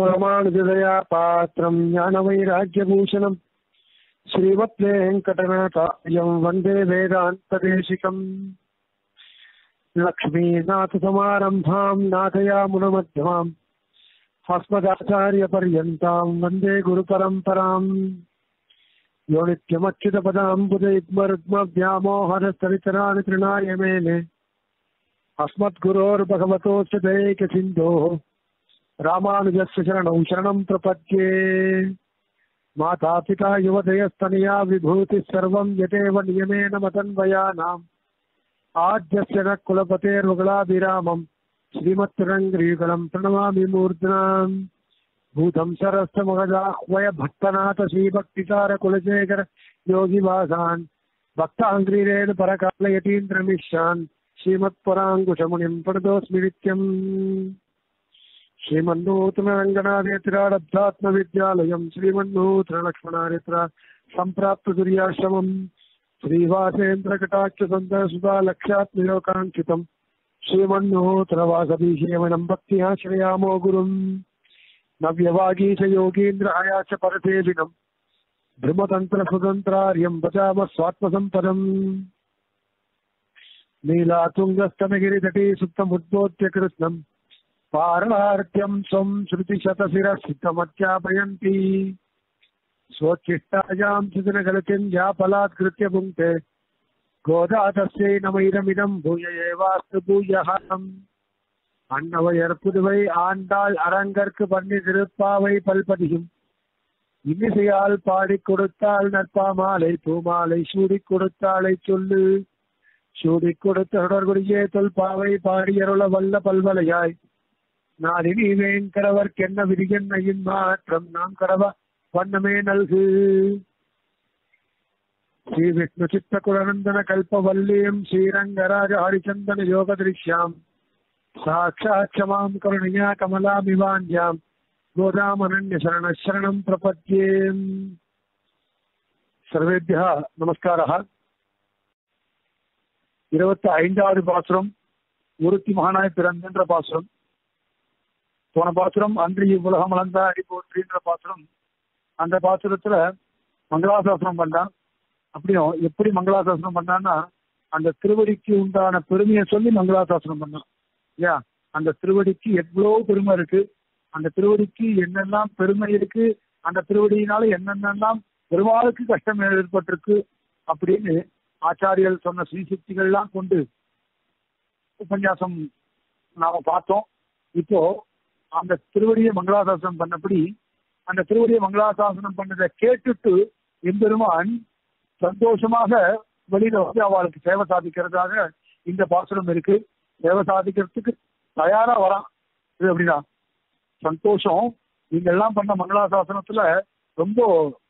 ராமானுஜதயா பாத்திரம் ஞான வைராக்கியபூஷணம் ஸ்ரீவத் வெங்கடநாட்டாயம் வந்தே வேதாந்ததேசிகம் லக்ஷ்மீநாதசமாரம்பாம் நாதயாமுனமத்யமாம் अस्मदाचार्यपर्यन्तां वन्दे गुरुपरम्पराम् यो नित्यमच्युतपदाम्बुदैर्मरुग्मव्यामोहनस्तरितराणि तृणाय मेले अस्मद्गुरोर्भगवतोऽस्य दैकसिन्धोः ராமானுஜஸ்ய சரணம் சரணம் பிரபத்யே மாதா பிதா யுவதயஸ்தனியா விபூதி சர்வம் யதேவ நியமேன மதன்வயானாம் ஆஜ்யஸ்யன குலபதேர்வகலாபிராமம் ஸ்ரீமத்ரங்கிரீகலம் பிரணமாமி மூர்தனாம் பூதம் சரஸ்தமகதாஹ்வய பக்தநாத ஸ்ரீபக்திகார குலசேகர யோகி வாசான் பக்தாங்கிரீரேண பரகால ஸ்ரீமத் பராங்குஷமுனிம் பிரணதோஸ்மி நித்யம் శ్రీమన్నూతన శ్రీమన్నూతనరంగనాదేతిరాడబ్ధాత్మ విద్యాలయం శ్రీమన్నూతన లక్ష్మణారేత్ర సంప్రాప్త దుర్యాశ్రమం శ్రీవాసేంద్ర కటాక్ష సందర్శుతా లక్ష్యాత్మయోకాంక్షితం శ్రీమన్నూతన వాసభీషేమణం భక్తి ఆశ్రయామో గురుం నవ్యవాగీశ యోగీంద్ర హయాచ పరసేవినం బ్రహ్మతంత్ర స్వతంత్రార్యం భజామ స్వాత్మసంపదం నీలాతుంగస్తనగిరి తటీ సుప్తముద్బోధ్య కృష్ణం पारणार्थ्यम् स्वम् श्रुतिशतशिरः सिद्धमध्यापयन्ति स्वोच्छिष्टायाम् सुदिनगलतिम् या फलात्कृत्य पुङ्क्ते गोदा तस्यै नमैरमिदम् भूय एवास्तु भूयः அன்னவையர் புதுவை ஆண்டாள் அரங்கற்கு பண்ணி திருப்பாவை பல்பதியும் இன்னிசையால் பாடி கொடுத்தாள் நற்பாமாலை பூமாலை சூடி கொடுத்தாளை சொல்லு சூடி கொடுத்த தொடர்புடைய தொல்பாவை பாடியருள வல்ல பல்வலையாய் நாளினீவேன் கடவர்க்கென்ன விதிகன்னையின் மாற்றம். நாம் கடவ வண்ணமே நல்கு. ஸ்ரீ விஷ்ணு சித்த குலநந்தன கல்பவல்லியம் ஸ்ரீரங்கராஜ ஹரிச்சந்தன யோக திருஷ்யாம். சாட்சாட்சமாம் கருணையா கமலாமிவாஞ்சாம் கோதாமனன்ய சரண சரணம் பிரபத்யேம். சர்வேபியா நமஸ்காரா இருபத்தி ஐந்தாவது பாசுரம் ஒருத்தி மகானாய் பிறந்தென்ற பாசுரம். போன பாசுரம் அன்று இவ்வுலகம் அளந்த அடிப்போற்றின்ற பாசுரம் அந்த பாசுரத்துல மங்களாசாசனம் பண்ணான். அப்படியும் எப்படி மங்களாசாசனம் பண்ணான்னா அந்த திருவடிக்கு உண்டான பெருமையை சொல்லி மங்களாசாசனம் பண்ணான். இல்லையா? அந்த திருவடிக்கு எவ்வளவு பெருமை இருக்கு. அந்த திருவடிக்கு என்னெல்லாம் பெருமை இருக்கு. அந்த திருவடியினால என்னென்னலாம் பெருமாளுக்கு கஷ்டம் ஏற்பட்டிருக்கு அப்படின்னு ஆச்சாரியர்கள் சொன்ன ஸ்ரீசக்திகள்லாம் கொண்டு உபன்யாசம் நாம பார்த்தோம். இப்போ அந்த திருவடியை மங்களாசாசனம் பண்ணபடி அந்த திருவடியை மங்களாசாசனம் பண்ணதை கேட்டுட்டு எம்பெருமான் சந்தோஷமாக வெளியில வந்து அவளுக்கு சேவை சாதிக்கிறதாக இந்த பாசுரம் இருக்கு. சேவை சாதிக்கிறதுக்கு தயாரா வரான். இது அப்படின்னா சந்தோஷம். நீங்க எல்லாம் பண்ண மங்களாசாசனத்துல ரொம்ப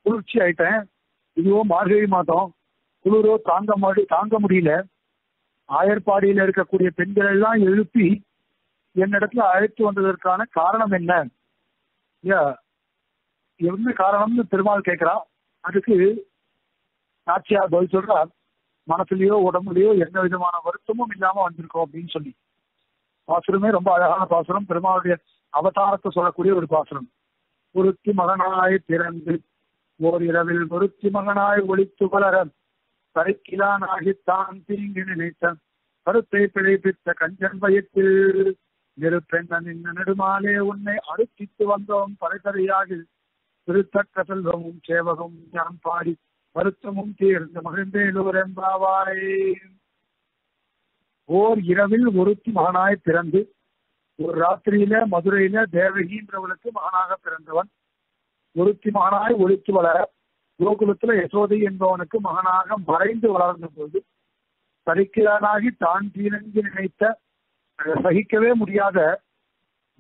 குளிர்ச்சி ஆயிட்டேன். இதுவோ மார்கழி மாதம். குளிரோ தாங்க மாடி தாங்க முடியல. ஆயர்பாடியில இருக்கக்கூடிய பெண்கள் எல்லாம் எழுப்பி என்னிடத்துல அழைத்து வந்ததற்கான காரணம் என்ன? என்ன காரணம்னு பெருமாள் கேட்கிறான். அதுக்கு நாச்சியார் பதில் சொல்றா மனசுலயோ உடம்புலயோ எந்த விதமான வருத்தமும் இல்லாம வந்திருக்கோம் அப்படின்னு சொல்லி. பாசுரமே ரொம்ப அழகான பாசுரம். பெருமாளுடைய அவதாரத்தை சொல்லக்கூடிய ஒரு பாசுரம். ஒருத்தி மகனாய் பிறந்து ஓர் இரவில் ஒருத்தி மகனாய் ஒளித்து வளர கரைக்கிலானாகி தான் தீங்கு நினைத்த கருத்தை பிழைப்பித்த கஞ்சன் வயிற்றில் நெருப்பெண்ணன் இந்த நெடுமாலே உன்னை அறுத்தித்து வந்தோம் பறைதறையாக திருத்தக்க செல்வமும் சேவகம் ஞான் பாடி வருத்தமும் தீர்ந்த மகிழ்ந்தேலூர் என்பாவாரே ஓர் இரவில் ஒருத்தி மகனாய் பிறந்து ஒரு ராத்திரியில மதுரையில தேவகின்றவளுக்கு மகனாக பிறந்தவன். ஒருத்தி மகனாய் ஒழித்து வளர கோகுலத்துல யசோதை என்பவனுக்கு மகனாக மறைந்து வளர்ந்த போது தரிக்கிறானாகி தான் தீரங்கி நினைத்த சகிக்கவே முடியாத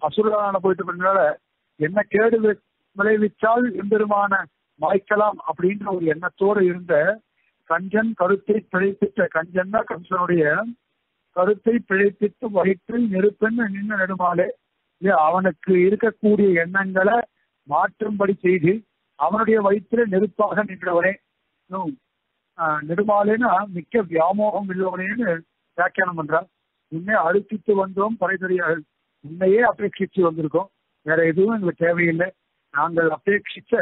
அசுரனான போயிட்டு பண்ணால என்ன கேடு விளைவிச்சால் எம்பெருமான மாய்க்கலாம் அப்படின்ற ஒரு எண்ணத்தோடு இருந்த கஞ்சன் கருத்தை பிழைப்பித்த கஞ்சன்னா கம்சனுடைய கருத்தை பிழைப்பித்து வயிற்றில் நெருப்பெண் நின்ன நெடுமாலே. அவனுக்கு இருக்கக்கூடிய எண்ணங்களை மாற்றும்படி செய்து அவனுடைய வயிற்றில் நெருப்பாக நின்றவனே. நெடுமாலேனா மிக்க வியாமோகம் உள்ளவனேன்னு வியாக்கியானம் பண்றார் முன்னே அழுத்தித்து வந்தோம் பறைதறியார்கள். உன்னையே அபேட்சித்து வந்திருக்கோம். வேற எதுவும் எங்களுக்கு தேவையில்லை. நாங்கள் அபேட்சித்த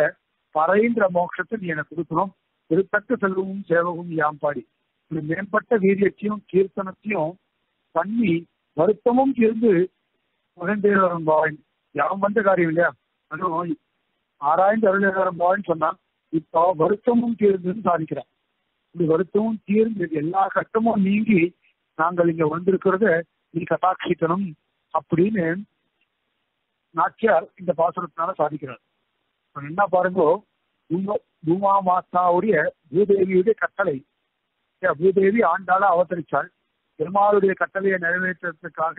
பறைன்ற மோட்சத்தை நீ எனக்கு கொடுக்கணும். திருத்தக்க செல்வமும் சேவகும் யாம் பாடி. இப்படி மேம்பட்ட வீரியத்தையும் கீர்த்தனத்தையும் பண்ணி வருத்தமும் தீர்ந்து மகந்தேவரம் பாவன். யாம் வந்த காரியம் இல்லையா? அதுவும் ஆராய்ந்து அருளேவரம் பாவன் சொன்னான் இப்போ வருத்தமும் தீர்ந்துன்னு சாதிக்கிறான். இப்படி வருத்தமும் தீர்ந்து எல்லா கட்டமும் நீங்கி நாங்கள் இங்க வந்திருக்கிறத நீ கட்டாட்சிக்கணும் அப்படின்னு நாச்சியார் இந்த பாசுரத்தினால சாதிக்கிறார். என்ன பாருங்க பூமா மாத்தாவுடைய பூதேவியுடைய கட்டளை. பூதேவி ஆண்டாள அவதரிச்சாள் பெருமாளுடைய கட்டளையை நிறைவேற்றுறதுக்காக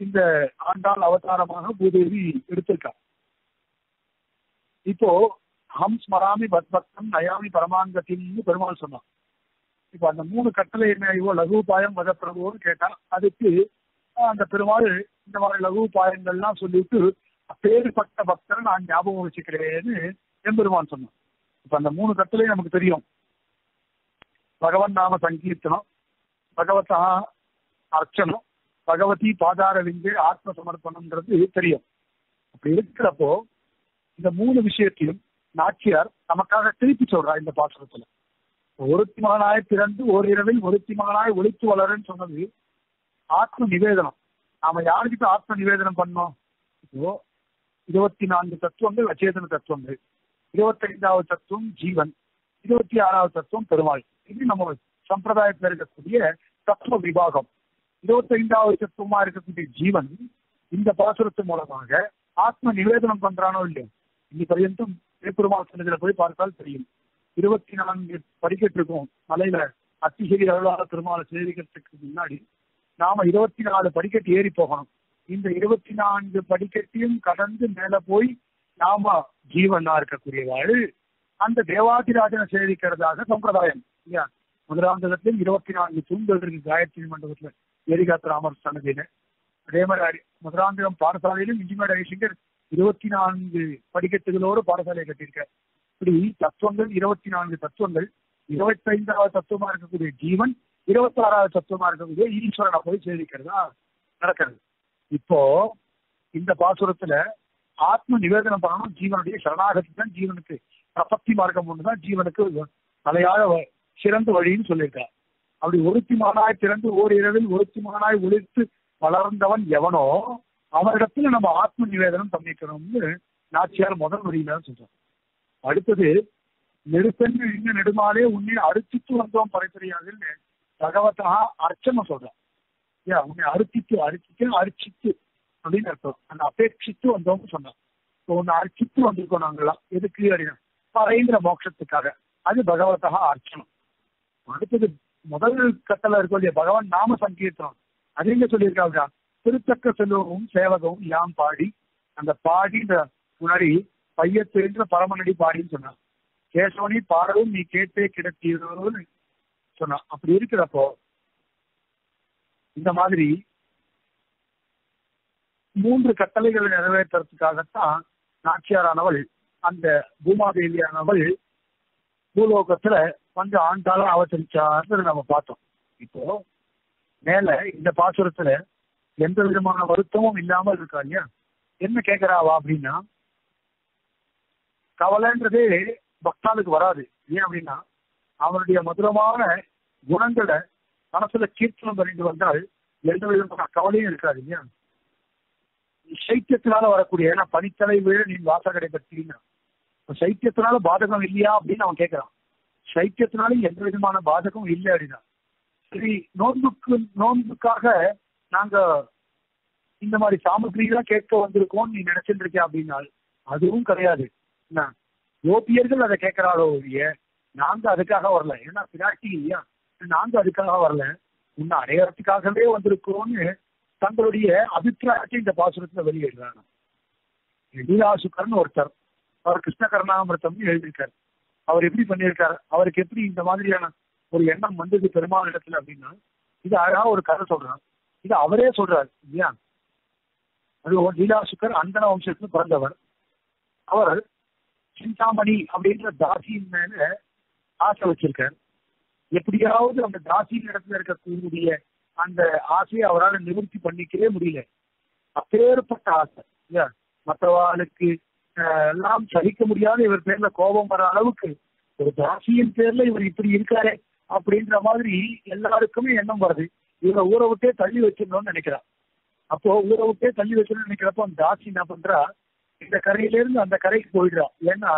இந்த ஆண்டாள் அவதாரமாக பூதேவி எடுத்திருக்காள். இப்போ ஹம் ஸ்மராமி பத்பக்தம் நயாமி பரமாங்கத்தின்னு பெருமாள் சொன்னான் இப்ப அந்த மூணு கட்டளை என்ன இவோ லகுபாயம் வதப்பிரபுன்னு கேட்டா அதுக்கு அந்த பெருமாள் இந்த மாதிரி லகுபாயங்கள்லாம் சொல்லிட்டு பேருப்பட்ட பக்தரை நான் ஞாபகம் வச்சுக்கிறேன்னு எம்பெருமான் சொன்னான் இப்ப அந்த மூணு கட்டளையும் நமக்கு தெரியும். பகவன் நாம சங்கீர்த்தனம் பகவதா அர்ச்சனம் பகவதி பாதாரவிந்து ஆத்ம சமர்ப்பணம்ன்றது தெரியும். அப்படி இருக்கிறப்போ இந்த மூணு விஷயத்தையும் நாச்சியார் நமக்காக திருப்பி சொல்றா இந்த பாசுரத்துல. ஒருத்தி மகனாய் பிறந்து ஓரிரவில் ஒருத்தி மகனாய் ஒழித்து வளருன்னு சொன்னது ஆத்ம நிவேதனம். நாம யாருக்கிட்ட ஆத்ம நிவேதனம் பண்ணோம்? இப்போ இருபத்தி நான்கு தத்துவங்கள் அச்சேதன தத்துவங்கள். இருபத்தைந்தாவது தத்துவம் ஜீவன். இருபத்தி ஆறாவது தத்துவம் பெருமாள். இது நம்ம சம்பிரதாயத்தில் இருக்கக்கூடிய தத்துவ விபாகம். இருபத்தைந்தாவது தத்துவமா இருக்கக்கூடிய ஜீவன் இந்த பாசுரத்து மூலமாக ஆத்ம நிவேதனம் பண்றானோ இல்லையோ? இன்னி பர்யந்தம் திருப்பெருமாள் சன்னதியில போய் பார்த்தால் தெரியும். இருபத்தி நான்கு படிக்கட்டு இருக்கும் மலையில அத்திகிரி அருளாத பெருமாளை சேவிக்கிறதுக்கு முன்னாடி நாம இருபத்தி நாலு படிக்கட்டு ஏறி போகணும். இந்த இருபத்தி நான்கு படிக்கட்டையும் கடந்து மேல போய் நாம ஜீவனா இருக்கக்கூடியவாள் அந்த தேவாதிராஜனை சேவிக்கிறதாக சம்பிரதாயம். இல்லையா? முதலாந்தகத்திலும் இருபத்தி நான்கு தூண்கள் இருக்கு காயத்ரி மண்டபத்துல ஏரிகாத்த ராமர் சன்னதியில. அதே மாதிரி முதலாந்தகம் பாடசாலையிலும் இன்ஜினியர் ஐசிங்கர் இருபத்தி நான்கு படிக்கட்டுகளோடு பாடசாலையை கட்டியிருக்கார். இப்படி தத்துவங்கள் இருபத்தி நான்கு தத்துவங்கள் இருபத்தைந்தாவது தத்துவமா இருக்கக்கூடிய ஜீவன் இருபத்தி ஆறாவது தத்துவமா இருக்கக்கூடிய ஈஸ்வரனை போய் சேவிக்கிறதா நடக்கிறது. இப்போ இந்த பாசுரத்துல ஆத்ம நிவேதனம் பண்ணணும் ஜீவனுடைய சரணாகதி தான் ஜீவனுக்கு பிரபத்தி மார்க்கம் ஒன்று தான் ஜீவனுக்கு தலையாய வ- சிறந்த வழின்னு சொல்லியிருக்கார். அப்படி ஒருத்தி மகனாய் திறந்து ஓர் இரவில் ஒருத்தி மகனாய் ஒழித்து வளர்ந்தவன் எவனோ அவரிடத்துல நம்ம ஆத்ம நிவேதனம் பண்ணிக்கணும்னு நாச்சியார் முதல் வரியில சொல்றோம் அடுத்தது நெருப்பென்று இன்ன நெடுமாலே உன்னை அறுத்திட்டு வந்தோம் பரைத்துறையாதுன்னு பகவத்தா அர்ச்சனை சொல்றான். ஏன் உன்னை அறுத்திட்டு அரிச்சிட்டு அரிச்சிட்டு அப்படின்னு அர்த்தம். அந்த அபேட்சித்து வந்தோம்னு சொன்னான். இப்போ உன்னை அர்ச்சித்து வந்திருக்கோம் நாங்களாம் எதுக்கு அப்படின்னா பறைங்கிற மோட்சத்துக்காக. அது பகவத்தா அர்ச்சனம் அடுத்தது முதல் கட்டல இருக்கும் இல்லையா? பகவான் நாம சங்கீர்த்தனம். அது எங்க சொல்லியிருக்காங்க திருத்தக்க செல்வமும் சேவகமும் யாம் பாடி. அந்த பாடின்ற முன்னாடி பையத்திருந்த பரமநடி பாடின்னு சொன்னான். கேசவனி பாடவும் நீ கேட்டே கிடத்தீரோன்னு சொன்னான். அப்படி இருக்கிறப்போ இந்த மாதிரி மூன்று கட்டளைகளை நிறைவேற்றுறதுக்காகத்தான் நாச்சியாரானவள் அந்த பூமாதேவியானவள் பூலோகத்துல வந்து ஆண்டாலும் அவதரிச்சார்ன்றதை நம்ம பார்த்தோம். இப்போ மேல இந்த பாசுரத்துல எந்த விதமான வருத்தமும் இல்லாமல் இருக்கா இல்லையா? என்ன கேட்கிறாவா அப்படின்னா கவலைன்றதே பக்தாளுக்கு வராது. ஏன் அப்படின்னா அவனுடைய மதுரமான குணங்களை மனசுல கீர்த்தனம் பண்ணிட்டு வந்தால் எந்த விதமான கவலையும் இருக்காது இல்லையா? சைத்தியத்தினால வரக்கூடிய ஏன்னா பனித்தலை விழ நீ வாச பற்றினா. சைத்தியத்தினால பாதகம் இல்லையா அப்படின்னு அவன் கேட்கறான். சைத்தியத்தினாலும் எந்த விதமான பாதகம் இல்லை அப்படின்னா. சரி நோன்புக்கு நோன்புக்காக நாங்க இந்த மாதிரி சாமகிரிலாம் கேட்க வந்திருக்கோம் நீ நினைச்சிட்டு இருக்கியா அப்படின்னா அதுவும் கிடையாது. என்ன யோபியர்கள் அதை கேட்கிறாரோ ஒழிய நாங்க அதுக்காக வரல. ஏன்னா பிராட்டி இல்லையா? நாங்க அதுக்காக வரல. உன்னை அடையறதுக்காகவே வந்திருக்கிறோம்னு தங்களுடைய அபிப்பிராயத்தை இந்த பாசுரத்துல வெளியிடுறாங்க. லீலாசுக்கர்னு ஒருத்தர் அவர் கிருஷ்ண கருணாமிரதம்னு எழுதியிருக்காரு. அவர் எப்படி பண்ணியிருக்காரு? அவருக்கு எப்படி இந்த மாதிரியான ஒரு எண்ணம் வந்தது பெருமாள் இடத்துல அப்படின்னா இது அழகா ஒரு கதை சொல்றான் இது அவரே சொல்றாரு இல்லையா? அது லீலாசுக்கர் அந்தன வம்சத்துல பிறந்தவர். அவர் சிந்தாமணி அப்படின்ற தாசியின் மேல ஆசை வச்சிருக்கார். எப்படியாவது அந்த தாசியின் இடத்துல இருக்கக்கூடிய அந்த ஆசையை அவரால் நிவர்த்தி பண்ணிக்கவே முடியல. அப்பேற்பட்ட ஆசை இல்லையா? மற்றவாளுக்கு எல்லாம் சகிக்க முடியாத இவர் பேர்ல கோபம் வர அளவுக்கு ஒரு தாசியின் பேர்ல இவர் இப்படி இருக்காரு அப்படின்ற மாதிரி எல்லாருக்குமே எண்ணம் வருது. இவரை ஊரை விட்டே தள்ளி வச்சிடணும்னு நினைக்கிறான். அப்போ ஊரை விட்டே தள்ளி வச்சிடணும்னு நினைக்கிறப்போ அந்த தாசி என்ன பண்றா? இந்த கரையிலிருந்து அந்த கரைக்கு போயிடுறான் ஏன்னா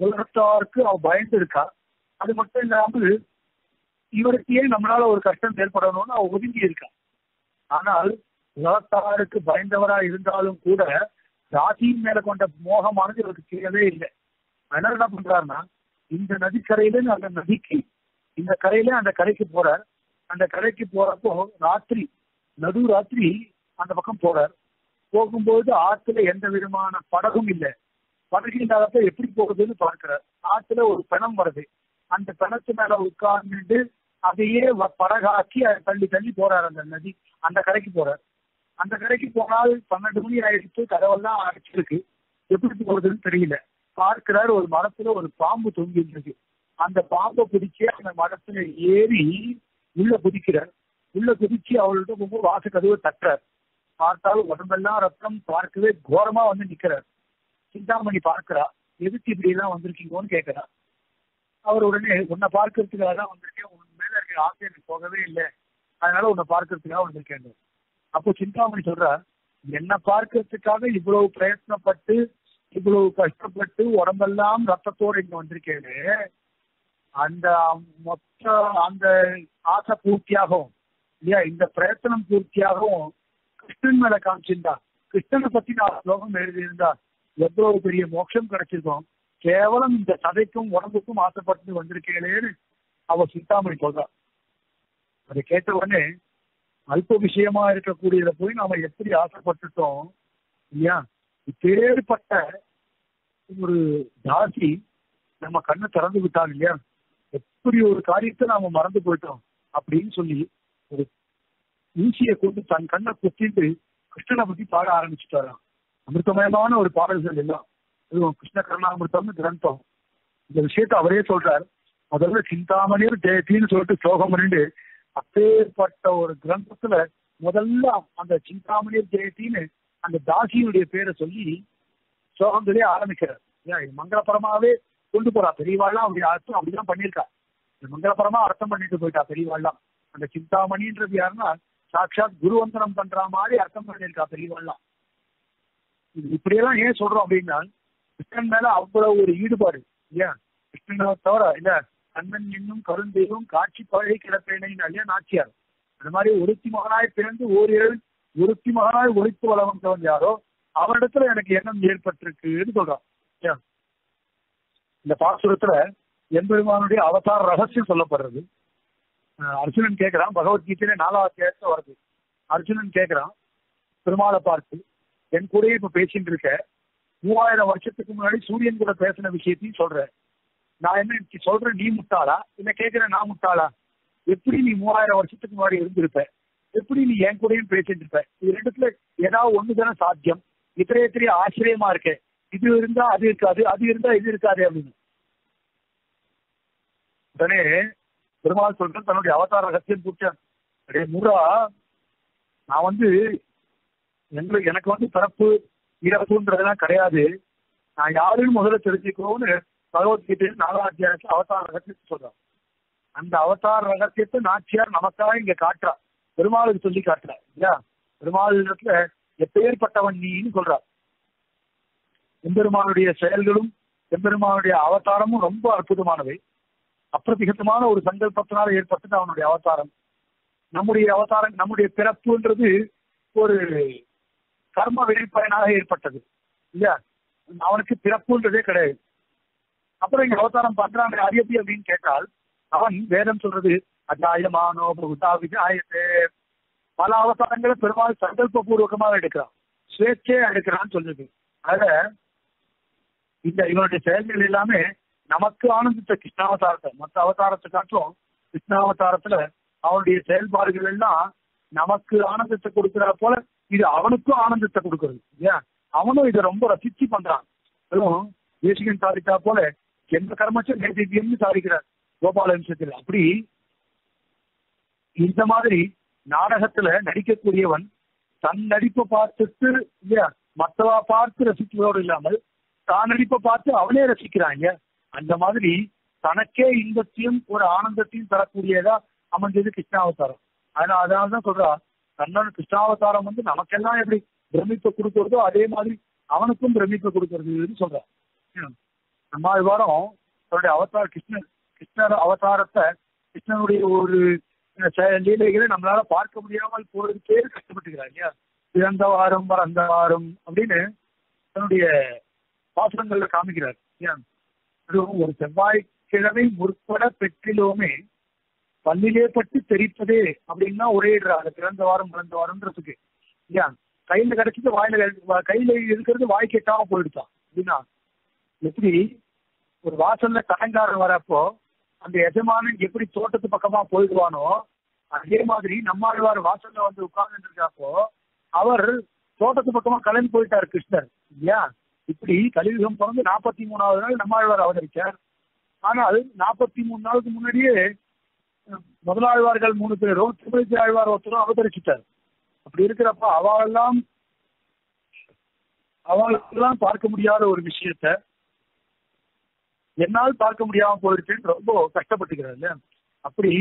உலகத்தாருக்கு அவன் பயந்து இருக்கா அது மட்டும் இல்லாமல் இவருக்கு ஏன் நம்மளால ஒரு கஷ்டம் ஏற்படணும்னு அவன் ஒதுங்கி இருக்கான் ஆனால் உலகத்தாருக்கு பயந்தவரா இருந்தாலும் கூட ராசியின் மேல கொண்ட மோகமானது இவருக்கு தெரியவே இல்லை. அதனால என்ன பண்றாருன்னா இந்த நதிக்கரையிலேருந்து அந்த நதிக்கு இந்த கரையில அந்த கரைக்கு போறார். அந்த கரைக்கு போறப்போ ராத்திரி நடு ராத்திரி அந்த பக்கம் போறார். போகும்போது ஆற்றுல எந்த விதமான படகும் இல்லை. படகு இல்லாதப்ப எப்படி போகுதுன்னு பார்க்கிறார். ஆற்றுல ஒரு பிணம் வருது. அந்த பிணத்து மேல உட்கார்ந்துட்டு அதையே வ- படகாக்கி அதை தள்ளி தள்ளி போறார் அந்த நதி. அந்த கரைக்கு போறார். அந்த கரைக்கு போனால் பன்னெண்டு மணி ஆயிடுச்சு. கதவெல்லாம் அடிச்சிருக்கு. எப்படி போறதுன்னு தெரியல. பார்க்கிறார் ஒரு மரத்துல ஒரு பாம்பு தொங்கிட்டு இருக்கு அந்த பாம்பை பிடிச்சி அந்த மரத்துல ஏறி உள்ள குதிக்கிறார். உள்ள குதிச்சு அவள்கிட்ட ரொம்ப வாச கதவை தட்டுறார். பார்த்தாலும் உடம்பெல்லாம் ரத்தம் பார்க்கவே கோரமா வந்து நிக்கிறார். சிந்தாமணி பார்க்கிறா. எதுக்கு இப்படி எல்லாம் வந்திருக்கீங்கன்னு கேட்கிறா அவர் உடனே உன்னை பார்க்கறதுக்காக தான் வந்திருக்கேன். உன் மேல இருக்க ஆசை எனக்கு போகவே இல்லை. அதனால உன்னை பார்க்கறதுக்காக வந்திருக்கேன். அப்போ சிந்தாமணி சொல்றா என்னை பார்க்கறதுக்காக இவ்வளவு பிரயத்னப்பட்டு இவ்வளவு கஷ்டப்பட்டு உடம்பெல்லாம் ரத்தத்தோடு இங்க வந்திருக்கேன். அந்த மொத்த அந்த ஆசை பூர்த்தியாகும். இல்லையா? இந்த பிரயத்தனம் பூர்த்தியாகவும் கிருஷ்ணன் மேல காமிச்சிருந்தா கிருஷ்ணனை பத்தி நான் ஸ்லோகம் எழுதியிருந்தா எவ்வளவு பெரிய மோட்சம் கிடைச்சிருக்கோம் கேவலம் இந்த சதைக்கும் உடம்புக்கும் ஆசைப்பட்டு வந்திருக்கேன்னு அவ சிந்தாமணி சொல்றா அதை கேட்ட உடனே அல்ப விஷயமா இருக்கக்கூடியதை போய் நாம எப்படி ஆசைப்பட்டுட்டோம் இல்லையா இப்பேற்பட்ட ஒரு தாசி நம்ம கண்ணை திறந்து விட்டாங்க இல்லையா எப்படி ஒரு காரியத்தை நாம மறந்து போயிட்டோம் அப்படின்னு சொல்லி ஒரு ஊசியை கொண்டு தன் கண்ணை குத்திட்டு கிருஷ்ணனை பத்தி பாட ஆரம்பிச்சுட்டாராம். அமிர்தமயமான ஒரு பாடல்கள் எல்லாம். அதுவும் கிருஷ்ண கருணாமிர்தம்னு கிரந்தம். இந்த விஷயத்த அவரே சொல்றார். முதல்ல சிந்தாமணியர் ஜெயத்தின்னு சொல்லிட்டு ஸ்லோகம் பண்ணிட்டு அப்பேற்பட்ட ஒரு கிரந்தத்துல முதல்ல அந்த சிந்தாமணியர் ஜெயத்தின்னு அந்த தாசியினுடைய பேரை சொல்லி ஸ்லோகங்களே ஆரம்பிக்கிறார். ஏன் இது மங்களபரமாவே கொண்டு போறா. பெரியவாள்லாம் அப்படி அர்த்தம் அப்படிதான் பண்ணியிருக்கா. மங்களபரமா அர்த்தம் பண்ணிட்டு போயிட்டா பெரியவாள்லாம். அந்த சிந்தாமணின்றது யாருன்னா சாட்சாத் குருவந்தனம் பண்ற மாதிரி அர்த்தம் பண்ணியிருக்கா பெரியவெல்லாம் இப்படியெல்லாம் ஏன் சொல்றோம் அப்படின்னா கிருஷ்ணன் மேல அவ்வளவு ஒரு ஈடுபாடு இல்லையா? கிருஷ்ணனை தவிர இல்ல கண்ணன் என்னும் கருந்தெய்வம் காட்சி பழகி கிடப்பேனை இல்லையா நாச்சியார் அந்த மாதிரி ஒருத்தி மகனாய் பிறந்து ஓரிரல் ஒருத்தி மகனாய் ஒழித்து வள வந்தவன் யாரோ அவரிடத்துல எனக்கு எண்ணம் ஏற்பட்டிருக்குன்னு சொல்றான். இந்த பாசுரத்துல எம்பெருமானுடைய அவதார ரகசியம் சொல்லப்படுறது. அர்ஜுனன் கேட்கிறான் பகவத்கீதையில நாலாவது அத்தியாயத்துல வருது. அர்ஜுனன் கேட்கிறான் பெருமாளை பார்த்து என் கூடயே இப்ப பேசிட்டு இருக்க. மூவாயிரம் வருஷத்துக்கு முன்னாடி சூரியன் கூட பேசின விஷயத்தையும் சொல்ற. நான் என்ன சொல்றேன் நீ முட்டாளா? இல்ல கேட்கிறேன் நான் முட்டாளா? எப்படி நீ மூவாயிரம் வருஷத்துக்கு முன்னாடி இருந்திருப்ப? எப்படி நீ என் கூடயும் பேசிட்டு இருப்ப? இது ரெண்டுத்துல ஏதாவது ஒண்ணு தானே சாத்தியம்? இத்தனை எத்தனை ஆச்சரியமா இருக்கு. இது இருந்தா அது இருக்காது அது இருந்தா இது இருக்காது அப்படின்னு. உடனே பெருமாள் சொல்ற தன்னுடைய அவதார ரகசியம் கூட்டியான் அடே மூரா நான் வந்து எங்களுக்கு எனக்கு வந்து பிறப்பு இறப்புன்றதுலாம் கிடையாது. நான் யாருன்னு முதல்ல தெரிஞ்சுக்கணும்னு பகவத்கீதையில் நாலாம் அத்தியாயத்தில் அவதார ரகசியத்தை சொல்றான். அந்த அவதார ரகசியத்தை நாச்சியார் நமக்காக இங்க காட்டுறா பெருமாளுக்கு சொல்லி காட்டுறா இல்லையா? பெருமாள் இடத்துல எப்பேற்பட்டவன் நீன்னு சொல்றார் எம்பெருமானுடைய செயல்களும் எம்பெருமானுடைய அவதாரமும் ரொம்ப அற்புதமானவை. அப்பிரதிகத்தமான ஒரு சங்கல்பத்தினால ஏற்பட்டது அவனுடைய அவதாரம். நம்முடைய அவதாரம் நம்முடைய பிறப்புன்றது ஒரு கர்ம வெளிப்பயனாக ஏற்பட்டது. இல்லையா? அவனுக்கு பிறப்புன்றதே கிடையாது. அப்புறம் இங்க அவதாரம் பண்றாங்க அரியபி அப்படின்னு கேட்டால் அவன் வேதம் சொல்றது அஜாயமானோ பகுதா விஜாயத்தே. பல அவதாரங்களை பெருமாள் சங்கல்ப பூர்வகமாக எடுக்கிறான். சுவேச்சையா எடுக்கிறான்னு சொல்லுது. அத இந்த இவனுடைய செயல்கள் எல்லாமே நமக்கு ஆனந்தத்தை கிருஷ்ணாவதாரத்தை மற்ற அவதாரத்தை காட்டிலும் கிருஷ்ணாவதாரத்துல அவனுடைய செயல்பாடுகள் எல்லாம் நமக்கு ஆனந்தத்தை கொடுக்கிற போல இது அவனுக்கும் ஆனந்தத்தை கொடுக்கறது இல்லையா? அவனும் இதை ரொம்ப ரசிச்சு பண்றான். அதுவும் தேசிகன் சாதித்தா போல எந்த கர்மச்சும் நேசிக்கம்னு சாதிக்கிறார் கோபால விஷயத்தில் அப்படி இந்த மாதிரி நாடகத்துல நடிக்கக்கூடியவன் தன் நடிப்பை பார்த்துட்டு இல்லையா மற்றவா பார்த்து ரசிக்கிறதோடு இல்லாமல் தான் நடிப்பை பார்த்து அவனே ரசிக்கிறாங்க அந்த மாதிரி தனக்கே இன்பத்தையும் ஒரு ஆனந்தத்தையும் தரக்கூடியதா அமைஞ்சது கிருஷ்ணாவதாரம். அதனால அதனால தான் சொல்றா தன்னோட கிருஷ்ணாவதாரம் வந்து நமக்கெல்லாம் எப்படி பிரமிப்பை கொடுக்கறதோ அதே மாதிரி அவனுக்கும் பிரமிப்பை கொடுக்கறதுன்னு சொல்றான். நம்ம வாரம் தன்னுடைய அவதார கிருஷ்ணன் கிருஷ்ணர் அவதாரத்தை கிருஷ்ணனுடைய ஒரு லீலைகளை நம்மளால பார்க்க முடியாமல் போறதுக்கே கஷ்டப்பட்டுக்கிறாங்க இல்லையா? பிறந்த வாரம் வறந்த வாரம் அப்படின்னு தன்னுடைய பாசுரங்கள்ல காமிக்கிறார் ஏன் அதுவும் ஒரு செவ்வாய்க்கிழமை முற்பட பெற்றிலோமே பல்லிலே பட்டு தெரிப்பதே அப்படின்னா ஒரே அந்த பிறந்த வாரம் பிறந்த வாரம்ன்றதுக்கு. இல்லையா? கையில கிடைச்சது வாயில வா- கையில இருக்கிறது வாய் கெட்டாம போயிடுதான் அப்படின்னா எப்படி ஒரு வாசல்ல கடங்காரன் வரப்போ அந்த எஜமானன் எப்படி தோட்டத்து பக்கமா போயிடுவானோ அதே மாதிரி நம்மாழ்வார் வாசல்ல வந்து உட்கார்ந்து இருக்காப்போ அவர் தோட்டத்து பக்கமா கிளம்பி போயிட்டார் கிருஷ்ணர். இல்லையா? இப்படி கலியுகம் பிறந்து நாற்பத்தி மூணாவது நாள் நம்மாழ்வார் அவதரிச்சார். ஆனால் நாற்பத்தி மூணு நாளுக்கு முன்னாடியே முதலாழ்வார்கள் மூணு பேரும் திருமதி ஆழ்வார் ஒருத்தரும் அவதரிச்சிட்டார். அப்படி இருக்கிறப்ப அவளெல்லாம் அவளுக்கெல்லாம் பார்க்க முடியாத ஒரு விஷயத்த என்னால் பார்க்க முடியாம போயிடுச்சுன்னு ரொம்ப கஷ்டப்பட்டுக்கிறார் இல்லையா? அப்படி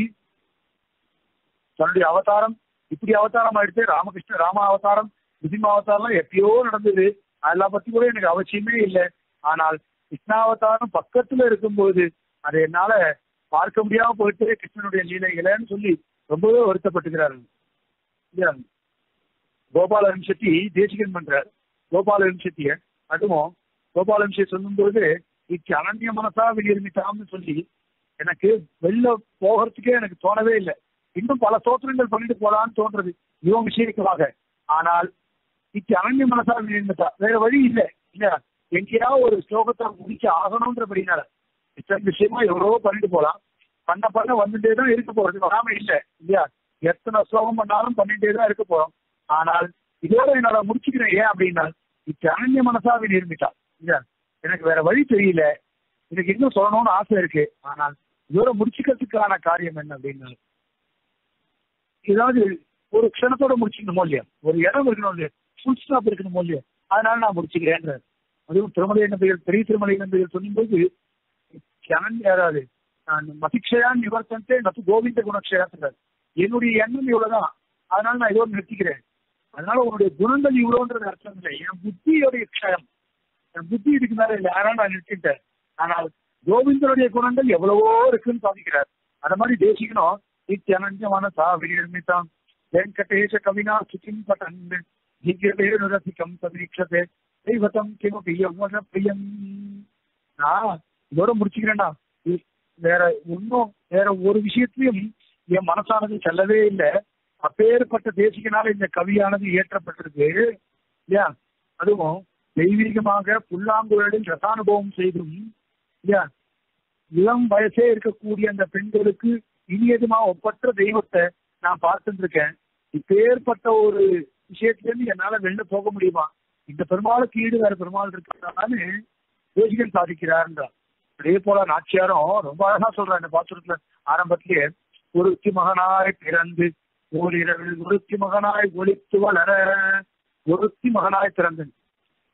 தன்னுடைய அவதாரம் இப்படி அவதாரம் ஆயிடுச்சு. ராமகிருஷ்ண ராம அவதாரம் நிதிம அவதாரம்லாம் எப்பயோ நடந்தது. அதெல்லாம் பத்தி கூட எனக்கு அவசியமே இல்லை. ஆனால் கிருஷ்ணாவதாரம் பக்கத்துல இருக்கும்போது அதை என்னால பார்க்க முடியாம போயிட்டு கிருஷ்ணனுடைய லீலைகளைன்னு சொல்லி ரொம்பவே வருத்தப்பட்டுக்கிறாரு கோபாலன் கோபால தேசிகன் பண்றார். கோபாலன் வம்சத்திய அதுவும் கோபால வம்சத்தை சொல்லும்போது இக்கு அனன்ய மனசா வெளியிருமிட்டாம்னு சொல்லி எனக்கு வெளில போகிறதுக்கே எனக்கு தோணவே இல்லை. இன்னும் பல சோத்திரங்கள் பண்ணிட்டு போலான்னு தோன்றது இவன் விஷயத்துக்காக. ஆனால் இக்கு அனன்ய மனசா வெளியிருமிட்டா வேற வழி இல்லை. இல்லையா? எங்கேயாவது ஒரு ஸ்லோகத்தை முடிக்க ஆகணும்ன்றபடினால இத்தனை விஷயமா எவ்வளவோ பண்ணிட்டு போலாம். பண்ண பண்ண வந்துட்டே தான் இருக்க போறது வராம இல்லை. இல்லையா? எத்தனை ஸ்லோகம் பண்ணாலும் பண்ணிட்டே தான் இருக்க போறோம். ஆனால் இதோட என்னால முடிச்சுக்கிறேன். ஏன் அப்படின்னா இக்கு அனன்ய மனசாவி நிர்மிட்டா இல்லையா? எனக்கு வேற வழி தெரியல. எனக்கு இன்னும் சொல்லணும்னு ஆசை இருக்கு. ஆனால் இதோட முடிச்சுக்கிறதுக்கான காரியம் என்ன அப்படின்னா ஏதாவது ஒரு க்ஷணத்தோட முடிச்சுக்கணுமோ இல்லையா? ஒரு இடம் இருக்கணும் இல்லையா? ஃபுல் ஸ்டாப் இருக்கணும் இல்லையா அதனால நான் முடிச்சுக்கிறேன் அதுவும் திருமலை நம்பிகள் பெரிய திருமலை நம்பிகள் சொல்லும்போது ஜனன் யாராவது நான் மதிக்ஷயான் நிவர்த்தந்தே நத்து கோவிந்த குணக்ஷயாத்துறாரு என்னுடைய எண்ணம் இவ்வளவுதான். அதனால நான் இதோடு நிறுத்திக்கிறேன். அதனால உன்னுடைய குணங்கள் இவ்வளோன்றது அர்த்தம் இல்லை. என் புத்தியோடைய க்ஷயம். என் புத்தி இதுக்கு மேல இல்லை. அதனால நான் நிறுத்திட்டேன். ஆனால் கோவிந்தனுடைய குணங்கள் எவ்வளவோ இருக்குன்னு சாதிக்கிறார். அந்த மாதிரி தேசிக்கணும் நித்யானந்தமான சா விநிர்மிதாம் வெங்கடேஷ கவினா சுச்சிம் பட்டன் திவ்யவேணுரசிகம் समीक्षते தெய்வத்தம் किमपि யௌவன பிரியம் நான் இதோட முடிச்சுக்கிறேன்டா வேற இன்னும் வேற ஒரு விஷயத்திலையும் என் மனசானது செல்லவே இல்லை அப்பேற்பட்ட தேசிகனால இந்த கவியானது இயற்றப்பட்டிருக்கு இல்லையா அதுவும் தெய்வீகமாக புல்லாங்குழலில் ரசானுபவம் செய்தும் இல்லையா இளம் வயசே இருக்கக்கூடிய அந்த பெண்களுக்கு இனியதுமா ஒப்பற்ற தெய்வத்தை நான் பார்த்துட்டு இருக்கேன் இப்பேற்பட்ட ஒரு விஷயத்துல இருந்து என்னால வெளில போக முடியுமா? இந்த பெருமாளுக்கு ஈடு வேற பெருமாள் இருக்கிறதான்னு தேசிகன் சாதிக்கிறார்ன்றார். அதே போல நாச்சியாரும் ரொம்ப அழகா சொல்றாரு இந்த பாசுரத்துல ஆரம்பத்திலேயே ஒருத்தி மகனாய் பிறந்து ஓரிரவில் ஒருத்தி மகனாய் ஒழித்து வளர ஒருத்தி மகனாய் பிறந்து.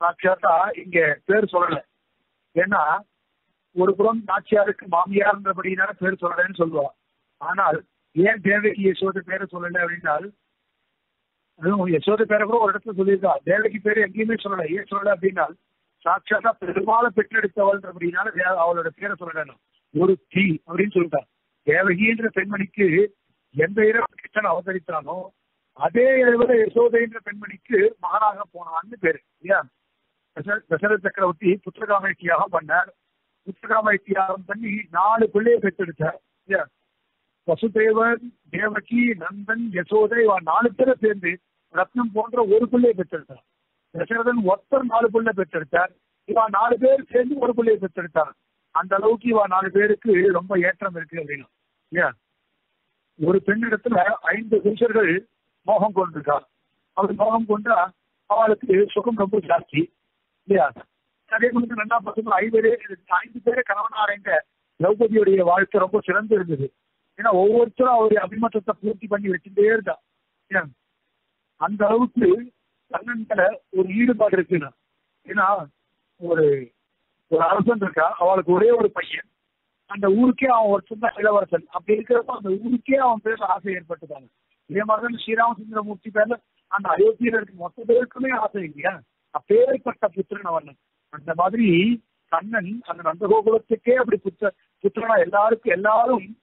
நாச்சியார்டா இங்க பேர் சொல்லல. ஏன்னா ஒரு புறம் நாச்சியாருக்கு மாமியார்ன்றபடினால பேர் சொல்லலன்னு சொல்லுவா ஆனால் ஏன் தேவகி யசோத பேரை சொல்லல அப்படின்னால் அதுவும் யசோத பேரை கூட ஒரு இடத்துல சொல்லியிருக்கா தேவகி பேரு எங்கேயுமே சொல்லல. ஏன் சொல்லல அப்படின்னா சாட்சாத்தா பெருமாளை பெற்றெடுத்தவள் அப்படின்னால அவளோட பேரை சொல்லணும் ஒரு தீ அப்படின்னு சொல்லிட்டா தேவகின்ற பெண்மணிக்கு எந்த இரவு கிருஷ்ணன் அவதரித்தானோ அதே இரவுல யசோதைன்ற பெண்மணிக்கு மகனாக போனான்னு பேரு. இல்லையா? தச- தசரத சக்கரவர்த்தி புத்திரகாம பண்ணார். புத்திரகாம பண்ணி நாலு பிள்ளையை பெற்றெடுத்தார். இல்லையா? வசுதேவன் தேவகி நந்தன் யசோதை நாலு பேரை சேர்ந்து ரத்னம் போன்ற ஒரு பிள்ளையை பெற்றெடுத்தார். தசரதன் ஒருத்தர் நாலு பிள்ளை பெற்றெடுத்தார். இவா நாலு பேர் சேர்ந்து ஒரு பிள்ளையை பெற்றெடுத்தார். அந்த அளவுக்கு இவா நாலு பேருக்கு ரொம்ப ஏற்றம் இருக்கு அப்படின்னா. இல்லையா? ஒரு பெண்ணிடத்துல ஐந்து புருஷர்கள் மோகம் கொண்டிருக்கார். அவர் மோகம் கொண்டா அவளுக்கு சுகம் ரொம்ப ஜாஸ்தி. இல்லையா? அதே மாதிரி ரெண்டா பசங்க ஐவரே ஐந்து பேரை கணவனாரைங்க திரௌபதியுடைய வாழ்க்கை ரொம்ப சிறந்து இருந்தது. ஏன்னா ஒவ்வொருத்தரும் அவருடைய அபிமத்தத்தை பூர்த்தி பண்ணி வச்சுட்டே இருக்கான் ஏன்? அந்த அளவுக்கு கண்ணன் மேல ஒரு ஈடுபாடு இருக்குன்னா. ஏன்னா ஒரு ஒரு அரசன் இருக்கா அவளுக்கு ஒரே ஒரு பையன். அந்த ஊருக்கே அவன் ஒரு தான் இளவரசன். அப்படி இருக்கிறப்ப அந்த ஊருக்கே அவன் பேர்ல ஆசை ஏற்பட்டுட்டாங்க. இதே மாதிரிதான் ஸ்ரீராமச்சந்திரமூர்த்தி பேர்ல அந்த அயோத்தியில இருக்க மொத்த பேருக்குமே ஆசை இல்லையா? அப்பேற்பட்ட புத்திரன் அவன். அந்த மாதிரி கண்ணன் அந்த நந்தகோகுலத்துக்கே அப்படி புத்த புத்திரனா எல்லாருக்கும் எல்லாரும்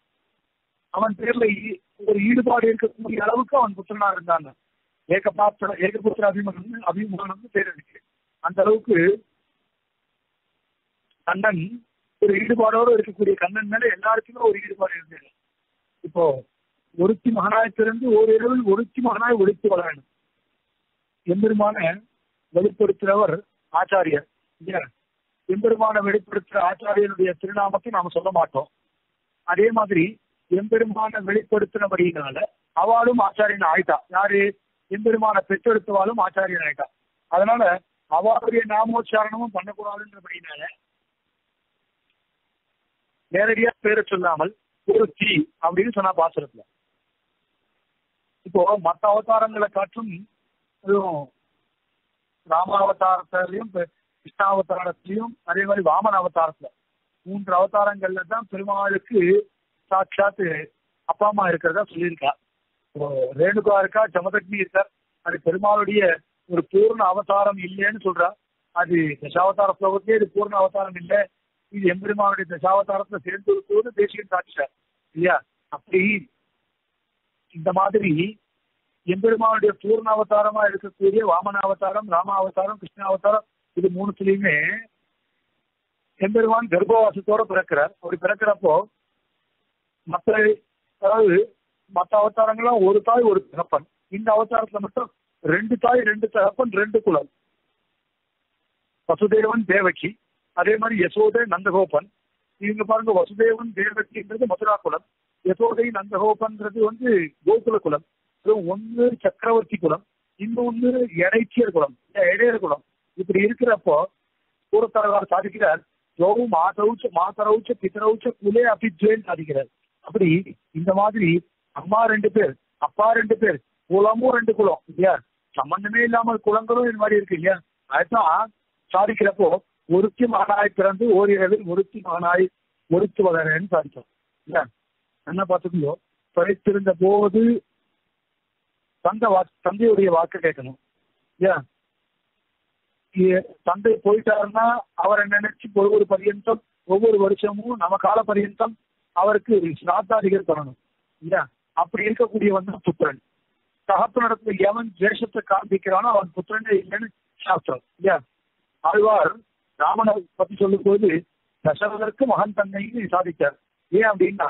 அவன் பேர்ல ஈ- ஒரு ஈடுபாடு இருக்கக்கூடிய அளவுக்கு அவன் புத்திரனா இருந்தாங்க. ஏகபாத்திர ஏகபுத்திர அபிமானம் அபிமுகன் பேர் இருக்கு. அந்த அளவுக்கு கண்ணன் ஒரு ஈடுபாடோடு இருக்கக்கூடிய கண்ணன் மேல எல்லாருக்குமே ஒரு ஈடுபாடு இருந்தது. இப்போ ஒருத்தி மகனாய் திறந்து ஓரிரவில் ஒருத்தி மகனாய் ஒழித்து வளரணும் எம்பெருமான வெளிப்படுத்துறவர் ஆச்சாரியர். இல்லையா? எம்பெருமான வெளிப்படுத்துற ஆச்சாரியனுடைய திருநாமத்தை நாம சொல்ல மாட்டோம். அதே மாதிரி எம்பெருமான வெளிப்படுத்தினபடியினால அவளும் ஆச்சாரியன் ஆயிட்டா. யாரு? எம்பெருமான பெற்றெடுத்தவாளும் ஆச்சாரியன் ஆயிட்டா. அதனால அவளுடைய நாமோச்சாரணமும் பண்ணக்கூடாதுன்றபடியினால நேரடியா பேரை சொல்லாமல் ஒரு தீ அப்படின்னு சொன்னா பாசுரத்துல. இப்போ மற்ற அவதாரங்களை காட்டும் ராமாவதாரத்திலையும் கிருஷ்ணாவதாரத்திலையும் அதே மாதிரி வாமன அவதாரத்துல மூன்று அவதாரங்கள்ல தான் பெருமாளுக்கு சாட்சாத்து அப்பா அம்மா இருக்கிறதா சொல்லியிருக்கா. ரேணுகா இருக்கா ஜமதக்னி இருக்கா அது பெருமாளுடைய ஒரு பூர்ண அவதாரம் இல்லைன்னு சொல்றா. அது தசாவதார ஸ்லோகத்திலே இது பூர்ண அவதாரம் இல்லை. இது எம்பெருமானுடைய தசாவதாரத்துல சேர்ந்து இருக்குன்னு தேசியம் காட்டுச்சார் இல்லையா? அப்படி இந்த மாதிரி எம்பெருமானுடைய பூர்ண அவதாரமா இருக்கக்கூடிய வாமன அவதாரம் ராம அவதாரம் கிருஷ்ண அவதாரம் இது மூணுத்துலயுமே எம்பெருமான் கர்ப்பவாசத்தோட பிறக்கிறார். அப்படி பிறக்கிறப்போ மற்ற அதாவது மற்ற அவதாரங்களாம் ஒரு தாய் ஒரு தகப்பன். இந்த அவதாரத்துல மட்டும் ரெண்டு தாய் ரெண்டு தகப்பன் ரெண்டு குலம். வசுதேவன் தேவகி. அதே மாதிரி யசோதை நந்தகோபன். இவங்க பாருங்க வசுதேவன் தேவகின்றது மதுரா குலம். யசோதை நந்தகோபன்றது வந்து கோகுல குலம். ஒன்னு சக்கரவர்த்தி குலம். இன்னொன்னு இடைச்சியர் குலம். இல்ல இடையர் குலம். இப்படி இருக்கிறப்போ சூரத்தரவார் சாதிக்கிறார். யோகு மாதரவுச்ச மாதரௌச்ச பிதரௌச்ச குலே அபித்வேன் சாதிக்கிறார். அப்படி இந்த மாதிரி அம்மா ரெண்டு பேர் அப்பா ரெண்டு பேர் குலமும் ரெண்டு குலம் இல்லையா? சம்பந்தமே இல்லாமல் குளங்களும் இது மாதிரி இருக்கு இல்லையா? அதுதான் சாதிக்கிறப்போ ஒருத்தி மகனாய் பிறந்து ஓரிரவில் ஒருத்தி மகனாய் ஒருத்து வளரேன்னு சாதிக்கும் இல்லையா? என்ன பார்த்துக்கோ பிழைத்திருந்த போது தந்த வா தந்தையுடைய வாக்கு கேட்கணும் இல்லையா? தந்தை போயிட்டாருன்னா அவரை நினைச்சு ஒவ்வொரு பரியந்தம் ஒவ்வொரு வருஷமும் நம்ம கால பரியந்தம் அவருக்கு ஸ்ராத்தாதிகள் பண்ணணும். இல்லையா? அப்படி இருக்கக்கூடியவன் தான் புத்திரன். தகப்பனிடத்துல எவன் தேசத்தை காண்பிக்கிறானோ அவன் புத்திரனே இல்லைன்னு சாஸ்திரம். இல்லையா? ஆழ்வார் ராமனை பத்தி சொல்லும் போது தசரதற்கு மகன் தன்னைன்னு சாதித்தார். ஏன் அப்படின்னா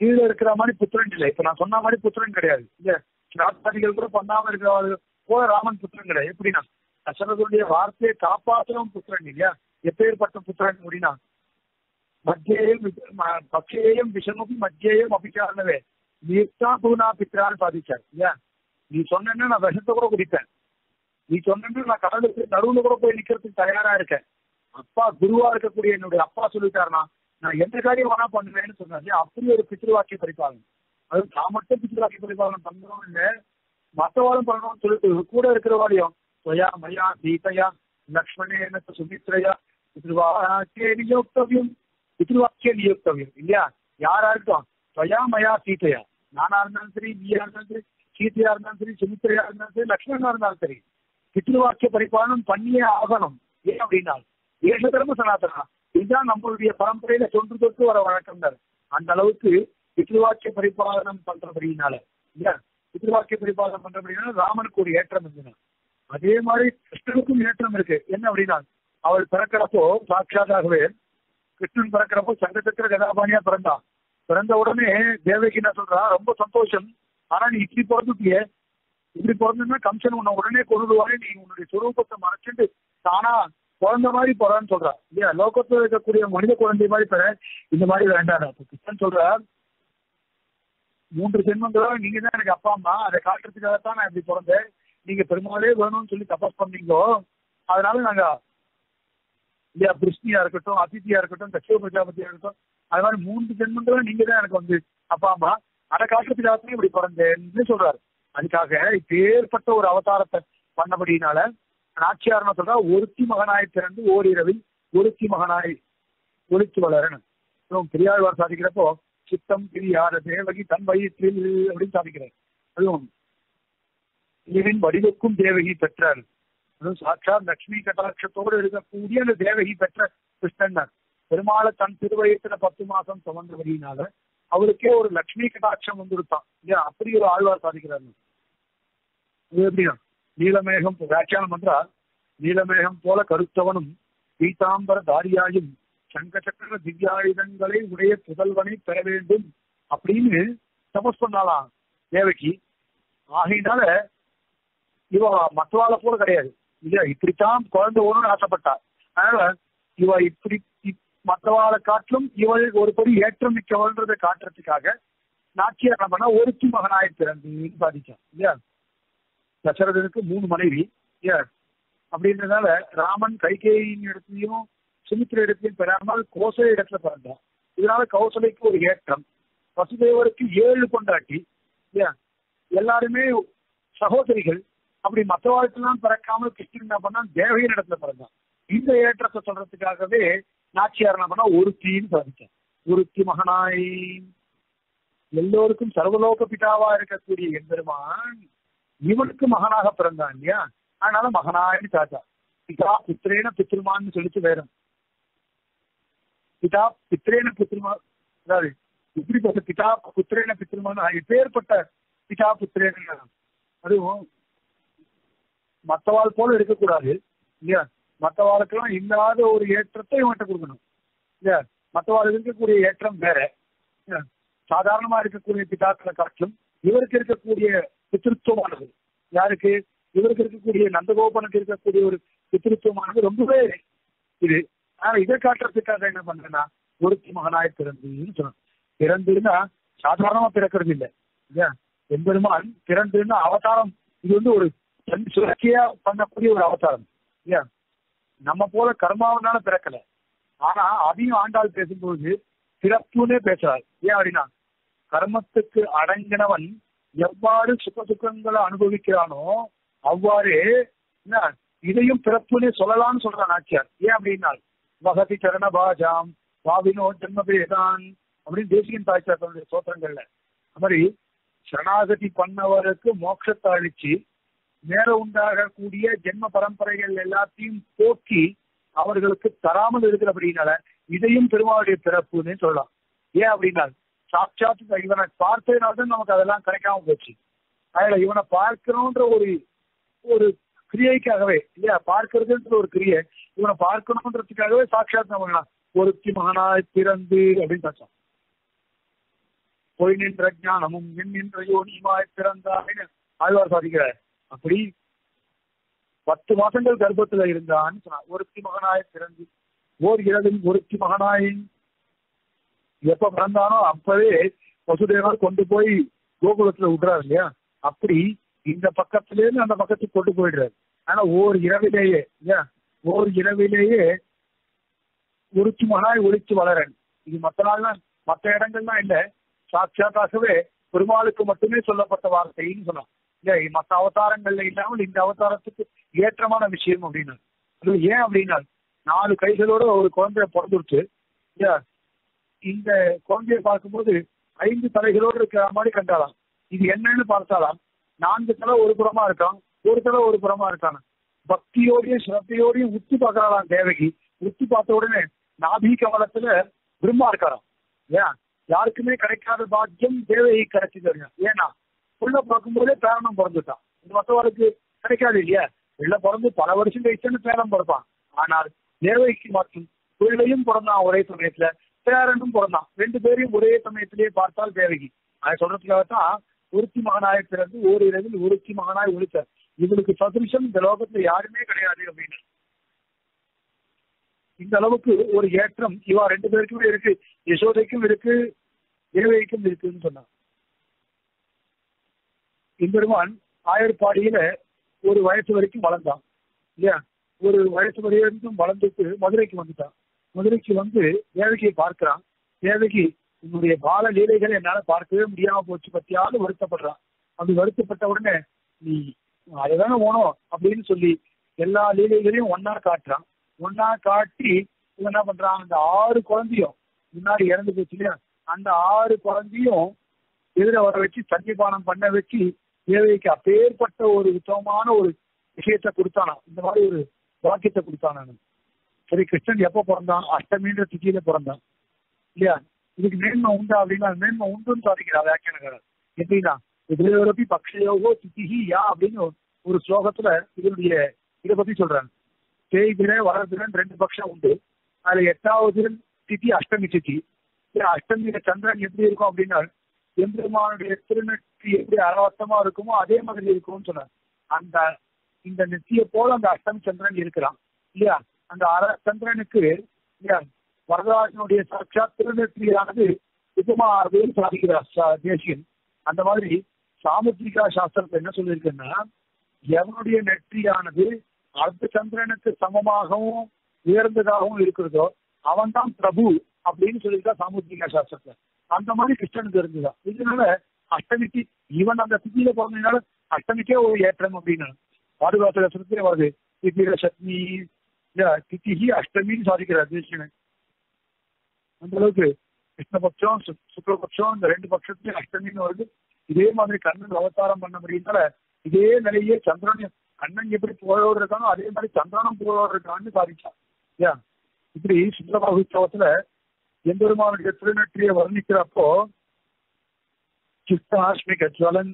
கீழே இருக்கிற மாதிரி புத்திரன் இல்லை. இப்ப நான் சொன்ன மாதிரி புத்திரன் கிடையாது. இல்ல ஸ்ராத்தாதிகள் கூட பண்ணாம இருக்கிற போல ராமன் புத்திரன் கிடையாது. எப்படின்னா தசரதனுடைய வார்த்தையை காப்பாற்றவும் புத்திரன் இல்லையா? எப்பேற்பட்ட புத்திரன் அப்படின்னா மத்தியேயம் பக்ஷேயம் விஷமுகி மத்தியேயம் அபிச்சாரணவே நீர்த்தா பூனா பித்ரான் பாதிச்சார் இல்லையா நீ சொன்ன நான் விஷத்தை கூட குடிப்பேன் நீ சொன்ன நான் கடலுக்கு நடுவுல கூட போய் நிக்கிறதுக்கு தயாரா இருக்கேன் அப்பா குருவா இருக்கக்கூடிய என்னுடைய அப்பா சொல்லிட்டாருனா நான் எந்த காரியம் வேணா பண்ணுவேன்னு சொன்னாரு அப்படி ஒரு பித்ருவாக்கிய பரிபாலனம் அது நான் மட்டும் பித்ருவாக்கிய பரிபாலனம் பண்ணணும் இல்ல மத்தவாளும் பண்ணணும்னு சொல்லிட்டு கூட இருக்கிறவாளையும் ஸ்வயா மயா சீதையா லக்ஷ்மணேன என்ன சுமித்ரயா பித்ருவாக்கிய நியோக்தவியம் பித்ருவாக்கிய நியோக்தவியம் இல்லையா யாரா இருக்கும் ஸ்வயா மயா சீதையா நானா இருந்தாலும் சரி நீயா இருந்தாலும் சரி சீதையா இருந்தாலும் சரி சுமித்ரையா இருந்தாலும் சரி லக்ஷ்மணனா இருந்தாலும் சரி பித்ருவாக்கிய பரிபாலனம் பண்ணியே ஆகணும் ஏன் அப்படின்னா ஏழு தர்ம சனாதனா இதுதான் நம்மளுடைய பரம்பரையில தொன்று தொட்டு வர வழக்கம் தான் அந்த அளவுக்கு பித்ருவாக்கிய பரிபாலனம் பண்றபடினால இல்லையா பித்ருவாக்கிய பரிபாலனம் பண்றபடினால ராமனுக்கு ஒரு ஏற்றம் இருந்தது அதே மாதிரி கிருஷ்ணனுக்கும் ஏற்றம் இருக்கு என்ன அப்படின்னா அவள் பிறக்கிறப்போ சாட்சாதாகவே கிருஷ்ணன் பிறக்கிறப்போ சங்கச்சக்கர கதாபாணியா பிறந்தான் பிறந்த உடனே தேவகி என்ன சொல்றா? ரொம்ப சந்தோஷம். ஆனா நீ இப்படி பிறந்துட்டியே. இப்படி பிறந்ததுன்னா கம்சன் உன்னை உடனே கொண்டுடுவாரு நீ உன்னுடைய சுரூபத்தை மறைச்சிட்டு தானா குழந்த மாதிரி போறான்னு சொல்றா. இல்லையா? லோகத்துல இருக்கக்கூடிய மனித குழந்தை மாதிரி பெற. இந்த மாதிரி வேண்டாம். அப்ப கிருஷ்ணன் சொல்றா மூன்று ஜென்மங்களா நீங்க தான் எனக்கு அப்பா அம்மா. அதை காட்டுறதுக்காகத்தான் நான் இப்படி பிறந்தேன். நீங்க பெருமாளே வேணும்னு சொல்லி தபஸ் பண்ணீங்களோ அதனால நாங்க இல்லையா பிருஷ்ணியா இருக்கட்டும் அதித்தியா இருக்கட்டும் தட்சிண பிரஜாபதியா இருக்கட்டும் அது மாதிரி மூன்று ஜென்மங்களும் நீங்க தான் எனக்கு வந்து அப்பா அம்மா அட காட்டுறதுக்காகத்தான் இப்படி பிறந்தேன்னு சொல்றாரு. அதுக்காக இப்பேற்பட்ட ஒரு அவதாரத்தை பண்ணபடினால நாச்சியாரன சொல்றா ஒருத்தி மகனாய் பிறந்து ஓரிரவில் ஒருத்தி மகனாய் ஒழித்து வளரணும். பெரியாழ்வார் சாதிக்கிறப்போ சித்தம் பிரியாத தேவகி தன் வயிற்றில் அப்படின்னு சாதிக்கிறார். அதுவும் இவன் வடிவுக்கும் தேவகி பெற்றார். சாட்சாத் லட்சுமி கட்டாட்சத்தோடு இருக்கக்கூடிய அந்த தேவகி பெற்ற கிருஷ்ணன் பெருமாளை தன் திருவயத்துல பத்து மாசம் சுமந்தபடினால அவருக்கே ஒரு லட்சுமி கட்டாட்சம் வந்துருத்தான் இல்லையா? அப்படி ஒரு ஆழ்வார் சாதிக்கிறார். அது எப்படியா நீலமேகம் வியாக்கியானம் என்றால் நீலமேகம் போல கருத்தவனும் பீதாம்பர தாரியாயும் சங்க சக்கர திவ்யாயுதங்களை உடைய புதல்வனை பெற வேண்டும் அப்படின்னு தபஸ் பண்ணாலாம் தேவகி. ஆகையினால இவ மற்றவாளை போல கிடையாது. இல்லையா? இப்படித்தான் குழந்தை ஓணும்னு ஆசைப்பட்டா. அதனால இவ இப்படி மற்றவாளை காட்டிலும் இவள் ஒரு படி ஏற்றம் மிக்கவள்ன்றதை காட்டுறதுக்காக நாச்சியார் என்ன பண்ணா ஒருத்தி மகனாய் பிறந்துன்னு சாதிச்சான் இல்லையா? தசரதனுக்கு மூணு மனைவி இல்லையா? அப்படின்றதுனால ராமன் கைகேயின் இடத்துலையும் சுமித்திர இடத்திலையும் பெறாமல் கோசலை இடத்துல பிறந்தான். இதனால கௌசலைக்கு ஒரு ஏற்றம். வசுதேவருக்கு ஏழு கொண்டாட்டி இல்லையா? எல்லாருமே சகோதரிகள். அப்படி மற்ற வாழ்க்கைலாம் பிறக்காமல் கிருஷ்ணன் என்ன பண்ணா தேவையின் இடத்துல பிறந்தான். இந்த ஏற்றத்தை சொல்றதுக்காகவே நாச்சியார் என்ன பண்ணா ஒருத்தின்னு பிறந்துட்டேன். ஒருத்தி மகனாய். எல்லோருக்கும் சர்வலோக பிதாவா இருக்கக்கூடிய எம்பெருமான் இவனுக்கு மகனாக பிறந்தான் இல்லையா? அதனால மகனாயின்னு தாத்தா. பிதா பித்ரேன பித்ருமான்னு சொல்லிட்டு வேறும் பிதா பித்ரேன பித்ருமா அதாவது இப்படி பிதா புத்திரேன பித்ருமான் இப்பேற்பட்ட பிதா புத்திரேன. அதுவும் மற்றவாள் போல இருக்கக்கூடாது. இல்லையா? மற்றவாளுக்கெல்லாம் இல்லாத ஒரு ஏற்றத்தை இவன்கிட்ட கொடுக்கணும். இல்லையா? மற்றவாளுக்கு இருக்கக்கூடிய ஏற்றம் வேற. சாதாரணமா இருக்கக்கூடிய பிதாக்களை காட்டிலும் இவருக்கு இருக்கக்கூடிய பித்திருத்துவமானது யாருக்கு? இவருக்கு இருக்கக்கூடிய நந்தகோபனுக்கு இருக்கக்கூடிய ஒரு பித்திருத்துவமானது ரொம்பவே இது. ஆனா இதை காட்டுறதுக்காக என்ன பண்றேன்னா ஒருத்தி மகனாய் பிறந்துன்னு சொன்னான். பிறந்திருந்தா சாதாரணமா பிறக்கிறது இல்லை. இல்லையா? எம்பெருமான் பிறந்திருந்தா அவதாரம். இது வந்து ஒரு சுழற்சியா பண்ணக்கூடிய ஒரு அவதாரம். இல்லையா? நம்ம போல கர்மாவனால பிறக்கல. ஆனா அதையும் ஆண்டாள் பேசும்போது சிறப்புன்னே பேசுறாரு ஏன் அப்படின்னா கர்மத்துக்கு அடங்கினவன் எவ்வாறு சுக சுகங்களை அனுபவிக்கிறானோ அவ்வாறு என்ன இதையும் பிறப்புன்னே சொல்லலாம்னு சொல்றான் ஆச்சியார் ஏன் அப்படின்னா வகதி சரண பாஜாம் பாவினோ ஜென்மபேதான் அப்படின்னு தேசிகன் தாய்ச்சார் தன்னுடைய சோத்திரங்கள்ல அது மாதிரி சரணாகதி பண்ணவருக்கு மோட்சத்தை அழிச்சு மேல உண்டாகக்கூடிய ஜென்ம பரம்பரைகள் எல்லாத்தையும் போக்கி அவர்களுக்கு தராமல் இருக்கிறபடினால இதையும் பெருமாளுடைய பிறப்புன்னு சொல்லலாம். ஏன் அப்படின்னா சாட்சாத்து இவனை பார்த்ததுனால்தான் நமக்கு அதெல்லாம் கிடைக்காம போச்சு. அதுல இவனை பார்க்கணுன்ற ஒரு ஒரு கிரியைக்காகவே இல்லையா? பார்க்கறதுன்ற ஒரு கிரியை இவனை பார்க்கணுன்றதுக்காகவே சாட்சாத் நம்ம ஒருத்தி மகனாய் பிறந்து அப்படின்னு பார்த்தோம் பொய் நின்ற ஞானமும் என் நின்ற யோனியுமாய் பிறந்தான்னு ஆழ்வார் சாதிக்கிறார். அப்படி பத்து மாசங்கள் கர்ப்பத்துல இருந்தான்னு சொன்னார் ஒருத்தி மகனாய் பிறந்து ஓர் இரவில் ஒருத்தி மகனாய் எப்ப பிறந்தானோ அப்பவே வசுதேவர் கொண்டு போய் கோகுலத்துல விடுறாரு இல்லையா? அப்படி இந்த பக்கத்துல இருந்து அந்த பக்கத்துக்கு கொண்டு போயிடுறாரு. ஆனா ஓர் இரவிலேயே இல்லையா? ஓர் இரவிலேயே ஒருத்தி மகனாய் ஒழிச்சு வளரன். இது மற்ற நாள்லாம் மற்ற இடங்கள்லாம் இல்ல. சாட்சாத்தாகவே பெருமாளுக்கு மட்டுமே சொல்லப்பட்ட வார்த்தைன்னு சொன்னான் இல்ல மற்ற அவதாரங்கள்ல இல்லாமல் இந்த அவதாரத்துக்கு ஏற்றமான விஷயம் அப்படின்னா அது ஏன் அப்படின்னா நாலு கைகளோட ஒரு குழந்தைய பிறந்துருச்சு இல்லையா? இந்த குழந்தைய பார்க்கும்போது ஐந்து தலைகளோடு இருக்கிற மாதிரி கண்டாலாம் இது என்னன்னு பார்த்தாலாம் நான்கு தலை ஒரு புறமா இருக்கான் ஒரு தலை ஒரு புறமா இருக்கான். பக்தியோடையும் சிரத்தையோடையும் உத்து பார்க்கறாளாம் தேவகி. உத்து பார்த்த உடனே நாபி கவலத்துல பிரம்மா இருக்காராம் ஏன் யாருக்குமே கிடைக்காத பாக்கியம் தேவகி கிடைச்சது ஏன்னா உள்ள பிறக்கும்போதே பேரனும் பிறந்துட்டான். இந்த மற்றவருக்கு கிடைக்காது இல்லையா? உள்ள பிறந்து பல வருஷம் கழிச்சுன்னு பேரன் பிறப்பான். ஆனால் தேவகிக்கு மற்றும் பிள்ளையும் பிறந்தான் ஒரே சமயத்துல பேரனும் பிறந்தான். ரெண்டு பேரையும் ஒரே சமயத்திலேயே பார்த்தால் தேவகி அதை சொல்றதுக்காகத்தான் உருத்தி மகனாய் பிறந்து ஒரு இரவில் உருத்தி மகனாய் ஒழித்தார் இவளுக்கு சதுரிசம் இந்த லோகத்துல யாருமே கிடையாது அப்படின்னு. இந்த அளவுக்கு ஒரு ஏற்றம் இவா ரெண்டு பேருக்குமே இருக்கு. யசோதைக்கும் இருக்கு தேவகிக்கும் இருக்குன்னு சொன்னான். இம்பெருமான் ஆயர்பாடியில ஒரு வயசு வரைக்கும் வளர்ந்தான். இல்லையா? ஒரு வயசு வரைக்கும் வளர்ந்துட்டு மதுரைக்கு வந்துட்டான். மதுரைக்கு வந்து தேவகியை பார்க்கிறான். தேவகி உன்னுடைய பால லீலைகளை என்னால பார்க்கவே முடியாம போச்சு பத்தியாவது வருத்தப்படுறான். அப்படி வருத்தப்பட்ட உடனே நீ அதுதானே ஓனோ அப்படின்னு சொல்லி எல்லா லீலைகளையும் ஒன்னா காட்டுறான். ஒன்னா காட்டி இவன் என்ன பண்றான்? அந்த ஆறு குழந்தையும் முன்னாடி இறந்து போச்சு இல்லையா? அந்த ஆறு குழந்தையும் எதிர வர வச்சு சன்னிபானம் பண்ண வச்சு தேவைக்கு அப்பேற்பட்ட ஒரு உத்தமமான ஒரு விஷயத்தை கொடுத்தானா இந்த மாதிரி ஒரு வாக்கியத்தை கொடுத்தானு சரி கிருஷ்ணன் எப்போ பிறந்தான்? அஷ்டமின்ற திதியில பிறந்தான். இல்லையா? இதுக்கு மேன்மை உண்டா அப்படின்னா மேன்மை உண்டுன்னு சாதிக்கிறார் வியாக்கியானக்காரர். எப்படின்னா இதுலப்பி பக்ஷயோகோ திதிஹி யா அப்படின்னு ஒரு ஸ்லோகத்துல இதனுடைய இதை பத்தி சொல்றாங்க. தேய்திரன் வளர்பிரன் ரெண்டு பக்ஷம் உண்டு. அதுல எட்டாவது திதி அஷ்டமி திதி. அஷ்டமியில சந்திரன் எப்படி இருக்கும் அப்படின்னா எம்பெருமானுடைய திருநெற்றி எப்படி அரவசமா இருக்குமோ அதே மாதிரி இருக்கும்னு சொன்னார். அந்த இந்த நெற்றியை போல அந்த அஷ்டம் சந்திரன் இருக்கிறான். இல்லையா? அந்த அர சந்திரனுக்கு இல்லையா? வரதராஜனுடைய சாட்சாத் திருநெற்றியானது உபமாவே சாதிக்கிறார் தேசியன். அந்த மாதிரி சாமுத்திரிகா சாஸ்திரத்தை என்ன சொல்லியிருக்குன்னா எவனுடைய நெற்றியானது அர்த்த சந்திரனுக்கு சமமாகவும் உயர்ந்ததாகவும் இருக்கிறதோ அவன் தான் பிரபு அப்படின்னு சொல்லியிருக்கா சாமுத்திரிகா சாஸ்திரத்தை அந்த மாதிரி கிருஷ்ணனுக்கு தெரிஞ்சுதான் இதனால அஷ்டமிக்கு ஈவன் அந்த திதியில பிறந்ததுனால அஷ்டமிக்கே ஒரு ஏற்றம் அப்படின்னு. பாதுகாத்துல சுத்திர வருது திதியில சட்னி இல்ல அஷ்டமின்னு சாதிக்கிறார் தேசியன் அந்த அளவுக்கு கிருஷ்ணபக்ஷம் சு- சுக்லபக்ஷம் இந்த ரெண்டு பட்சத்துலயும் அஷ்டமின்னு வருது. இதே மாதிரி கண்ணன் அவதாரம் பண்ண முடியும்னால இதே நிலையே சந்திரன் கண்ணன் எப்படி புகழோடு இருக்கானோ அதே மாதிரி சந்திரனும் புகழோடு இருக்கான்னு சாதிச்சான். ஏன் இப்படி சுந்தரபாகுத்சவத்துல எம்பெருமானுடைய திருநெற்றியை வர்ணிக்கிறப்போ சித்தாஷ்மிக ஜுவலன்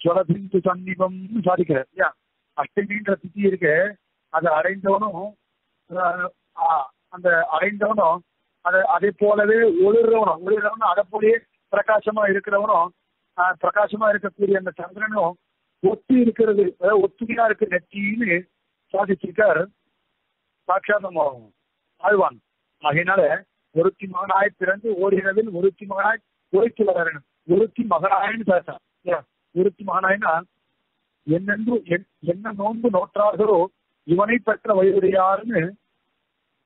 ஜுவலபிந்து சன்னிபம் சாதிக்கிறார் இல்லையா? அஷ்டமின்ற திதி இருக்கு அதை அடைந்தவனும் அந்த அடைந்தவனும் அதை அதே போலவே ஒளிர்றவனும் ஒளிர்றவனும் அதை போலயே பிரகாசமா இருக்கிறவனும் ஆஹ், பிரகாசமா இருக்கக்கூடிய அந்த சந்திரனும் ஒத்தி இருக்கிறது ஒத்துமையா இருக்கு நெற்றின்னு சாதிச்சிருக்கார். சாட்சாதம் ஆழ்வான். ஆகையினால ஒருத்தி மகனாய் பிறந்து ஓரிரவில் ஒருத்தி மகனாய் ஒருத்தி வளரணும். ஒருத்தி மகனாயின்னு பேசான் ஒருத்தி மகனாய்னா என்னென்று என்- என்ன நோன்பு நோற்றார்களோ இவனை பெற்ற வயதுடையாருன்னு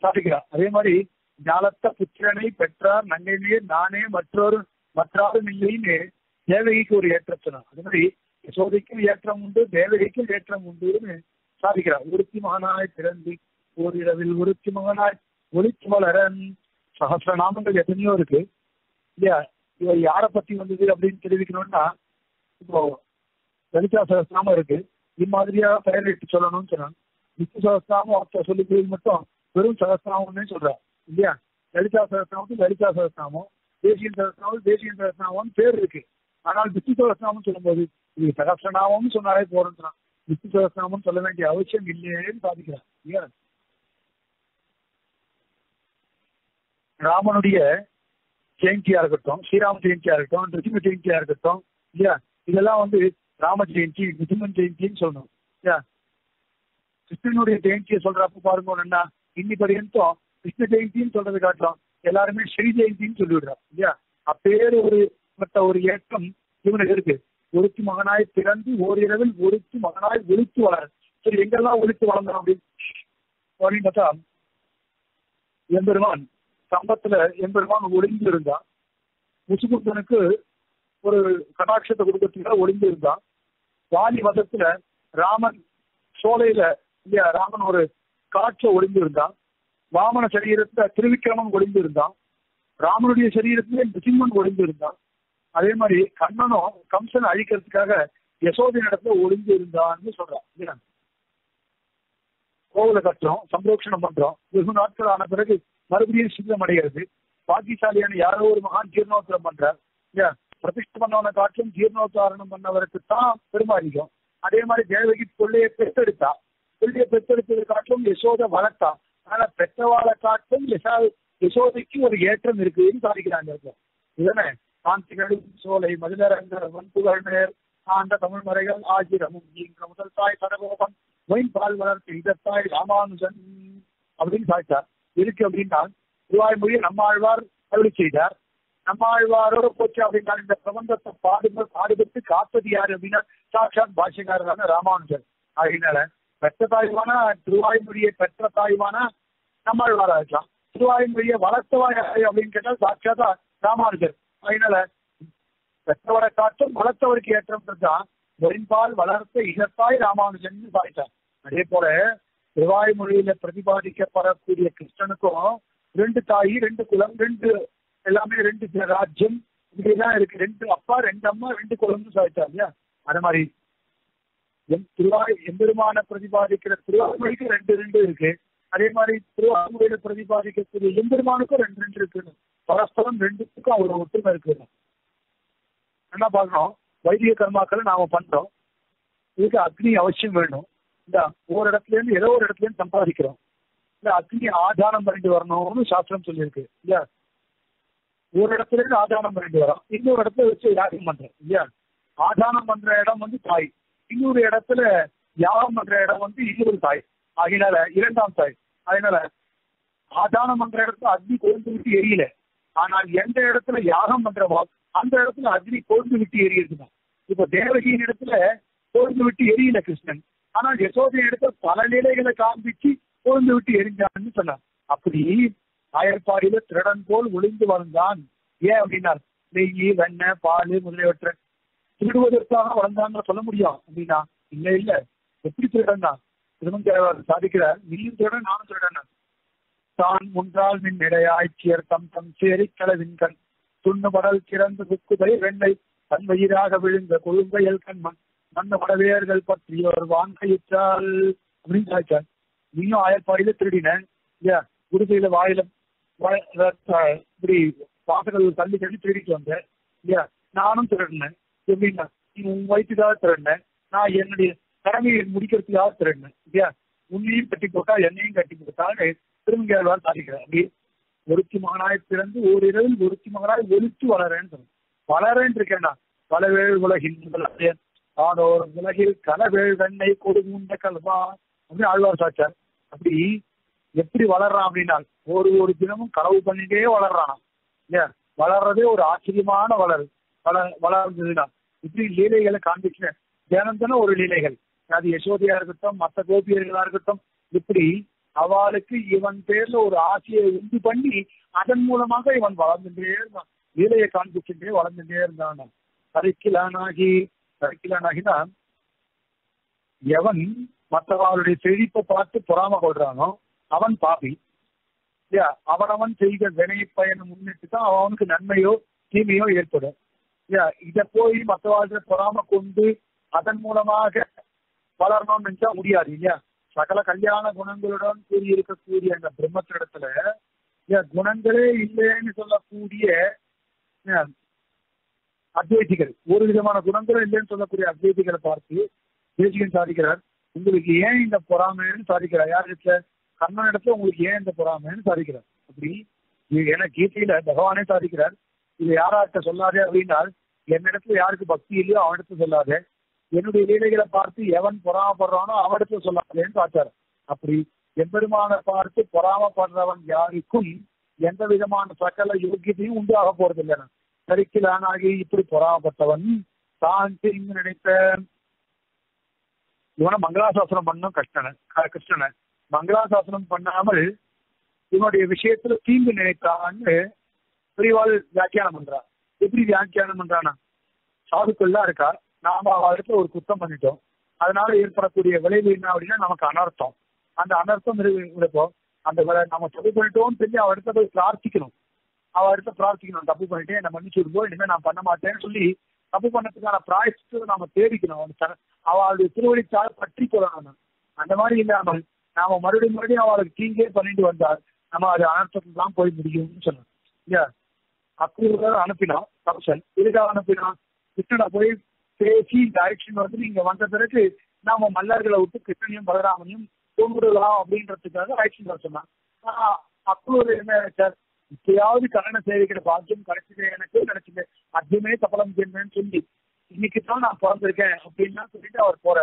சாதிக்கிறார். அதே மாதிரி ஞாலத்த புத்திரனை பெற்றார் நங்கையிலே நானே மற்றொரு மற்றாரும் இல்லைன்னு தேவகிக்கு ஒரு ஏற்றம் சொன்னார். அது மாதிரி யசோதைக்கும் ஏற்றம் உண்டு தேவகிக்கும் ஏற்றம் உண்டுன்னு சாதிக்கிறார். ஒருத்தி மகனாய் பிறந்து ஓரிரவில் ஒருத்தி மகனாய் ஒளித்து வளரன். சகசிர நாமங்கள் எத்தனையோ இருக்கு. இல்லையா? இவர் யாரை பத்தி வந்தது அப்படின்னு தெரிவிக்கணும்னா இப்போ லலிதா சகசிரநாமம் இருக்கு. இம்மாதிரியா பெயரிட்டு சொல்லணும்னு சொன்னாங்க. விஷ்ணு சகசிரநாமம் ஒருத்தர் சொல்லிக்கிறது மட்டும் வெறும் சகஸ்திராமம்னே சொல்றார். இல்லையா? லலிதா சகஸ்திராமத்துக்கு லலிதா சகசிரநாமம் தேசிய சகசிரநாமம் தேசிய சகஸ்திராமம் பேர் இருக்கு. ஆனால் விஷ்ணு சகசிரநாமம் சொல்லும்போது இது சகசிரநாமம்னு சொன்னாலே போறோம் சொன்னான் விஷ்ணு சகஸ்திராமம் சொல்ல வேண்டிய அவசியம் இல்லையேன்னு சாதிக்கிறார் இல்லையா? ராமனுடைய ஜெயந்தியா இருக்கட்டும் ஸ்ரீராம ஜெயந்தியா இருக்கட்டும் நிருசிம்ம ஜெயந்தியா இருக்கட்டும் இல்லையா? இதெல்லாம் வந்து ராம ஜெயந்தி நிருசிம்மன் ஜெயந்தின்னு சொல்லணும் இல்லையா? கிருஷ்ணனுடைய ஜெயந்தியை சொல்றப்ப பாருங்க என்ன இன்னி பரியந்தம் கிருஷ்ண ஜெயந்தின்னு சொல்றது காட்டுறோம் எல்லாருமே ஸ்ரீ ஜெயந்தின்னு சொல்லிவிடுறோம் இல்லையா? அப்பேறு ஒரு மற்ற ஒரு ஏற்றம் இவனுக்கு இருக்கு. ஒருத்தி மகனாய் பிறந்து ஓரிரவில் ஒருத்தி மகனாய் ஒழித்து வளர. சரி எங்கெல்லாம் ஒழித்து வளர்ந்தோம் அப்படின்னு அப்படின்னு பார்த்தா எம்பெருமான் சம்பத்துல எம்பெருமான் ஒளிந்து இருந்தான் முசுகுந்தனுக்கு ஒரு கடாட்சத்தை கொடுக்கறதுக்காக ஒளிந்து இருந்தான் வாலி மதத்துல ராமன் சோலையில இல்லையா ராமன் ஒரு காற்றை ஒளிந்து இருந்தான் வாமன சரீரத்துல திருவிக்கிரமன் ஒளிந்து இருந்தான் ராமனுடைய சரீரத்திலே நிசிம்மன் ஒளிந்து இருந்தான் அதே மாதிரி கண்ணனும் கம்சனை அழிக்கிறதுக்காக யசோதி இடத்துல ஒளிந்து இருந்தான்னு சொல்றான் இல்லையா? கோவில கட்டுறோம் சம்ரோக்ஷணம் பண்றோம். வெகு நாட்கள் ஆன பிறகு மறுபடியும் சித்தம் அடைகிறது. பாக்கியசாலியான யாரோ ஒரு மகான் ஜீர்ணோத்தரம் பண்றார். இல்லையா? பிரதிஷ்ட பண்ணவனை காட்டிலும் ஜீர்ணோத்தாரணம் பண்ணவருக்கு தான் பெருமாறிக்கும் அதே மாதிரி தேவகி பிள்ளையை பெற்றெடுத்தா. பிள்ளையை பெற்றெடுத்தது காட்டிலும் யசோதை வளர்த்தா. ஆனா பெற்றவாளை காட்டிலும் யசா யசோதைக்கு ஒரு ஏற்றம் இருக்குதுன்னு சாதிக்கிறாங்க இப்போ இதுதானே? காந்திகளும் சோலை மதுரங்கர் வன்புகழ்நேர் ஆண்ட தமிழ் மறைகள் ஆகிரமும் நீங்க முதல் தாய் சடகோபன் மொயின் பால் வளர்த்து இதத்தாய் ராமானுஜன் அப்படின்னு சாதித்தார் இருக்கு அப்படின்னா திருவாய்மொழியை நம்மாழ்வார் அருளி செய்தார். நம்மாழ்வாரோட போச்சு அப்படின்னா இந்த பிரபந்தத்தை பாடுப பாடுபட்டு காப்பது யாரு அப்படின்னா சாட்சாத் பாஷகாரரான ராமானுஜன் ஆகினால பெற்ற தாய்வானா திருவாய்மொழியை பெற்ற தாய்வானா நம்மாழ்வாரா இருக்கலாம். திருவாய்மொழியை வளர்த்தவா யாரு அப்படின்னு கேட்டால் சாட்சாதா ராமானுஜர். அதனால பெற்றவரை காட்டும் வளர்த்தவருக்கு ஏற்றம் தான் வெண்பால் வளர்த்த இகத்தாய் ராமானுஜன் சாய்த்தார் அதே போல திருவாய்மொழியில பிரதிபாதிக்கப்படக்கூடிய கிருஷ்ணனுக்கும் ரெண்டு தாய் ரெண்டு குலம் ரெண்டு எல்லாமே ரெண்டு ராஜ்யம் இப்படிதான் இருக்கு. ரெண்டு அப்பா ரெண்டு அம்மா ரெண்டு குலம்னு சொல்லிட்டா இல்லையா அது மாதிரி எம் திருவாய் எம்பெருமான பிரதிபாதிக்கிற திருவாய்மொழிக்கு ரெண்டு ரெண்டு இருக்கு. அதே மாதிரி திருவாய்மொழியில பிரதிபாதிக்கக்கூடிய எம்பெருமானுக்கும் ரெண்டு ரெண்டு இருக்கு பரஸ்பரம் ரெண்டுத்துக்கும் ஒரு ஒற்றுமை இருக்கு. என்ன பாக்குறோம் வைதிக கர்மாக்களை நாம பண்றோம். இதுக்கு அக்னி அவசியம் வேணும். இந்த ஒரு இடத்துல இருந்து ஏதோ ஒரு இடத்துல இருந்து சம்பாதிக்கிறோம். இல்ல அக்னி ஆதானம் பண்ணிட்டு வரணும்னு சாஸ்திரம் சொல்லியிருக்கு. இல்லையா ஒரு இடத்துல இருந்து ஆதாரம் பண்ணிட்டு வரோம். இன்னொரு இடத்துல வச்சு யாகம் பண்றோம். இல்லையா? ஆதானம் பண்ற இடம் வந்து தாய். இன்னொரு இடத்துல யாகம் பண்ற இடம் வந்து இன்னொரு தாய். அதனால இரண்டாம் தாய். அதனால ஆதானம் பண்ற இடத்துல அக்னி கொழுந்து விட்டு எரியல. ஆனால் எந்த இடத்துல யாகம் பண்றவோ அந்த இடத்துல அக்னி கொழுந்து விட்டு எரியுதுதான் இப்ப தேவகியின் இடத்துல கொழுந்து விட்டு எரியல கிருஷ்ணன். ஆனால் யசோதை இடத்துல பல நிலைகளை காண்பிச்சு கொழுந்து விட்டு எரிஞ்சான்னு சொன்னார். அப்படி ஆயர்பாடியில திருடன் போல் ஒளிந்து வளர்ந்தான். ஏன் அப்படின்னா நெய் வெண்ணெய் பால் முதலியவற்றை திருடுவதற்காக வளர்ந்தான்னு சொல்ல முடியும். அப்படின்னா இல்ல இல்ல. எப்படி திருடன்னா? தான் சாதிக்கிறார். நீயும் திருடன் நானும் திருடன் தான் முன்றால் மின் இடையாய்ச்சியர் தம் தம் சேரி களவின்கண் துண்ணு மடல் கிறந்து குக்குதை வெண்ணை தன் வயிறாக விழுந்த கொழுங்கையல் கண்மண். அந்த மண்ண பற்றி ஒரு வாங்கையிற்றால் அப்படின்னு சாய்ச்சார் நீயும் ஆயர்பாடியில திருடின இல்லையா? குடிசையில வாயில இப்படி வாசல் தள்ளி தள்ளி திருடிட்டு வந்தேன் இல்லையா? நானும் திருடினேன். எப்படின்னா நீ உன் வயிற்றுக்காக திருடினேன் நான் என்னுடைய கடமையை முடிக்கிறதுக்காக திருடினேன் இல்லையா? உன்னையும் கட்டி போட்டா என்னையும் கட்டி போட்டான்னு திருமங்கையாழ்வார் சாதிக்கிறேன் அப்படி ஒருத்தி மகனாய் பிறந்து ஓரிரவில் ஒருத்தி மகனாய் ஒலித்து வளரேன்னு சொன்னேன் வளரேன்னு இருக்கேன்டா. பலவேள் உலகின் முதலாயன் ஆனோர் உலகில் கலவேள் வெண்ணை கொடுமுண்ட கல்வா அப்படின்னு ஆழ்வார் சாச்சார் அப்படி எப்படி வளர்றான் அப்படின்னா ஒரு ஒரு தினமும் களவு பண்ணிட்டே வளர்றான் இல்லையா? வளர்றதே ஒரு ஆச்சரியமான வளர் வள வளர்ந்ததுன்னா இப்படி லீலைகளை காண்பிக்கிறேன் தினம் தினம் ஒரு லீலைகள். அது யசோதையா இருக்கட்டும் மற்ற கோபியர்களா இருக்கட்டும் இப்படி அவளுக்கு இவன் பேர்ல ஒரு ஆசையை உண்டு பண்ணி அதன் மூலமாக இவன் வளர்ந்துட்டே இருந்தான். லீலையை காண்பிச்சுட்டே வளர்ந்துட்டே இருந்தான் கரைக்கிலானாகி கரைக்கிலானாகினா எவன் மற்றவர்களுடைய செழிப்பை பார்த்து பொறாம கொள்றானோ அவன் பாபி இல்லையா? அவனவன் செய்த வினை பயனை முன்னிட்டு தான் அவனுக்கு நன்மையோ தீமையோ ஏற்படும். இல்லையா? இத போய் மற்றவாழ்கிற பொறாம கொண்டு அதன் மூலமாக வளரணும்னு நினைச்சா முடியாது இல்லையா? சகல கல்யாண குணங்களுடன் கூடியிருக்கக்கூடிய அந்த பிரம்மத்திடத்துல குணங்களே இல்லைன்னு சொல்லக்கூடிய அத்வைதிகள். ஒரு விதமான குணங்களும் இல்லைன்னு சொல்லக்கூடிய அத்வைதிகளை பார்த்து தேசிகன் சாதிக்கிறார். உங்களுக்கு ஏன் இந்த பொறாமைன்னு சாதிக்கிறார்? யார் இடத்துல கண்ணன் இடத்துல உங்களுக்கு ஏன் இந்த பொறாமைன்னு சாதிக்கிறார்? அப்படி ஏன்னா கீதையில பகவானே சாதிக்கிறார். இது யாராட்ட சொல்லாதே அப்படின்னா என்னிடத்துல யாருக்கு பக்தி இல்லையோ அவனிடத்துல சொல்லாதே. என்னுடைய லீலைகளை பார்த்து எவன் பொறாமப்படுறானோ அவனிடத்துல சொல்லாதேன்னு பார்த்தார். அப்படி எம்பெருமான பார்த்து பொறாமப்படுறவன் யாருக்கும் எந்த விதமான சகல யோகியத்தையும் உண்டாக போறது இல்லை சரிக்கிலானாகி இப்படி பொறாமப்பட்டவன் தான் தீங்கு நினைத்த இவனை மங்களாசாசனம் பண்ணும் கஷ்டன கிருஷ்ணனை. மங்களாசாசனம் பண்ணாமல் இவனுடைய விஷயத்துல தீங்கு நினைத்தான்னு பெரியவாள் வியாக்கியானம் பண்றா எப்படி வியாக்கியானம் பண்றானா சாதுக்கள்லாம் இருக்கா? நாம அவருக்கு ஒரு குத்தம் பண்ணிட்டோம். அதனால ஏற்படக்கூடிய விளைவு என்ன அப்படின்னா நமக்கு அனர்த்தம். அந்த அனர்த்தம் இருப்போ அந்த நம்ம தொகை பண்ணிட்டோம்னு சொல்லி அவர்கிட்ட போய் பிரார்த்திக்கணும். அவர்கிட்ட பிரார்த்திக்கணும் தப்பு பண்ணிட்டேன் என்ன மன்னிச்சு விடுவோம் இனிமே நான் பண்ண மாட்டேன்னு சொல்லி தப்பு பண்ணதுக்கான பிராய்ச்சிட்டு நாம தேடிக்கணும். அவளுடைய திருவடிச்சால் பற்றி கொள்ளணும். அந்த மாதிரி இல்லாமல் நாம மறுபடியும் மறுபடியும் அவளுக்கு தீங்கே பண்ணிட்டு வந்தால் நம்ம அது அனர்த்தத்துக்கு தான் போய் முடியும்னு சொன்னோம் இல்லையா? அக்ரூரர் அனுப்பினான் கம்சன் எதுக்காக அனுப்பினான்? கிருஷ்ணனை போய் பேசி டைரக்ஷன் வந்து நீங்க வந்த பிறகு நாம மல்லர்களை விட்டு கிருஷ்ணனையும் பலராமனையும் கொண்டுடலாம் அப்படின்றதுக்காக டைரக்ஷன் வர சொன்னான். அக்ரூர் என்ன சார் இப்பயாவது கண்ணனை சேவைக்கிற பாக்கியம் கிடைச்சது எனக்கு கிடைச்சது அத்தியமே சபலம் செய்யணும்னு சொல்லி இன்னைக்கு தான் நான் பிறந்திருக்கேன் அப்படின்னா சொல்லிட்டு அவர் போற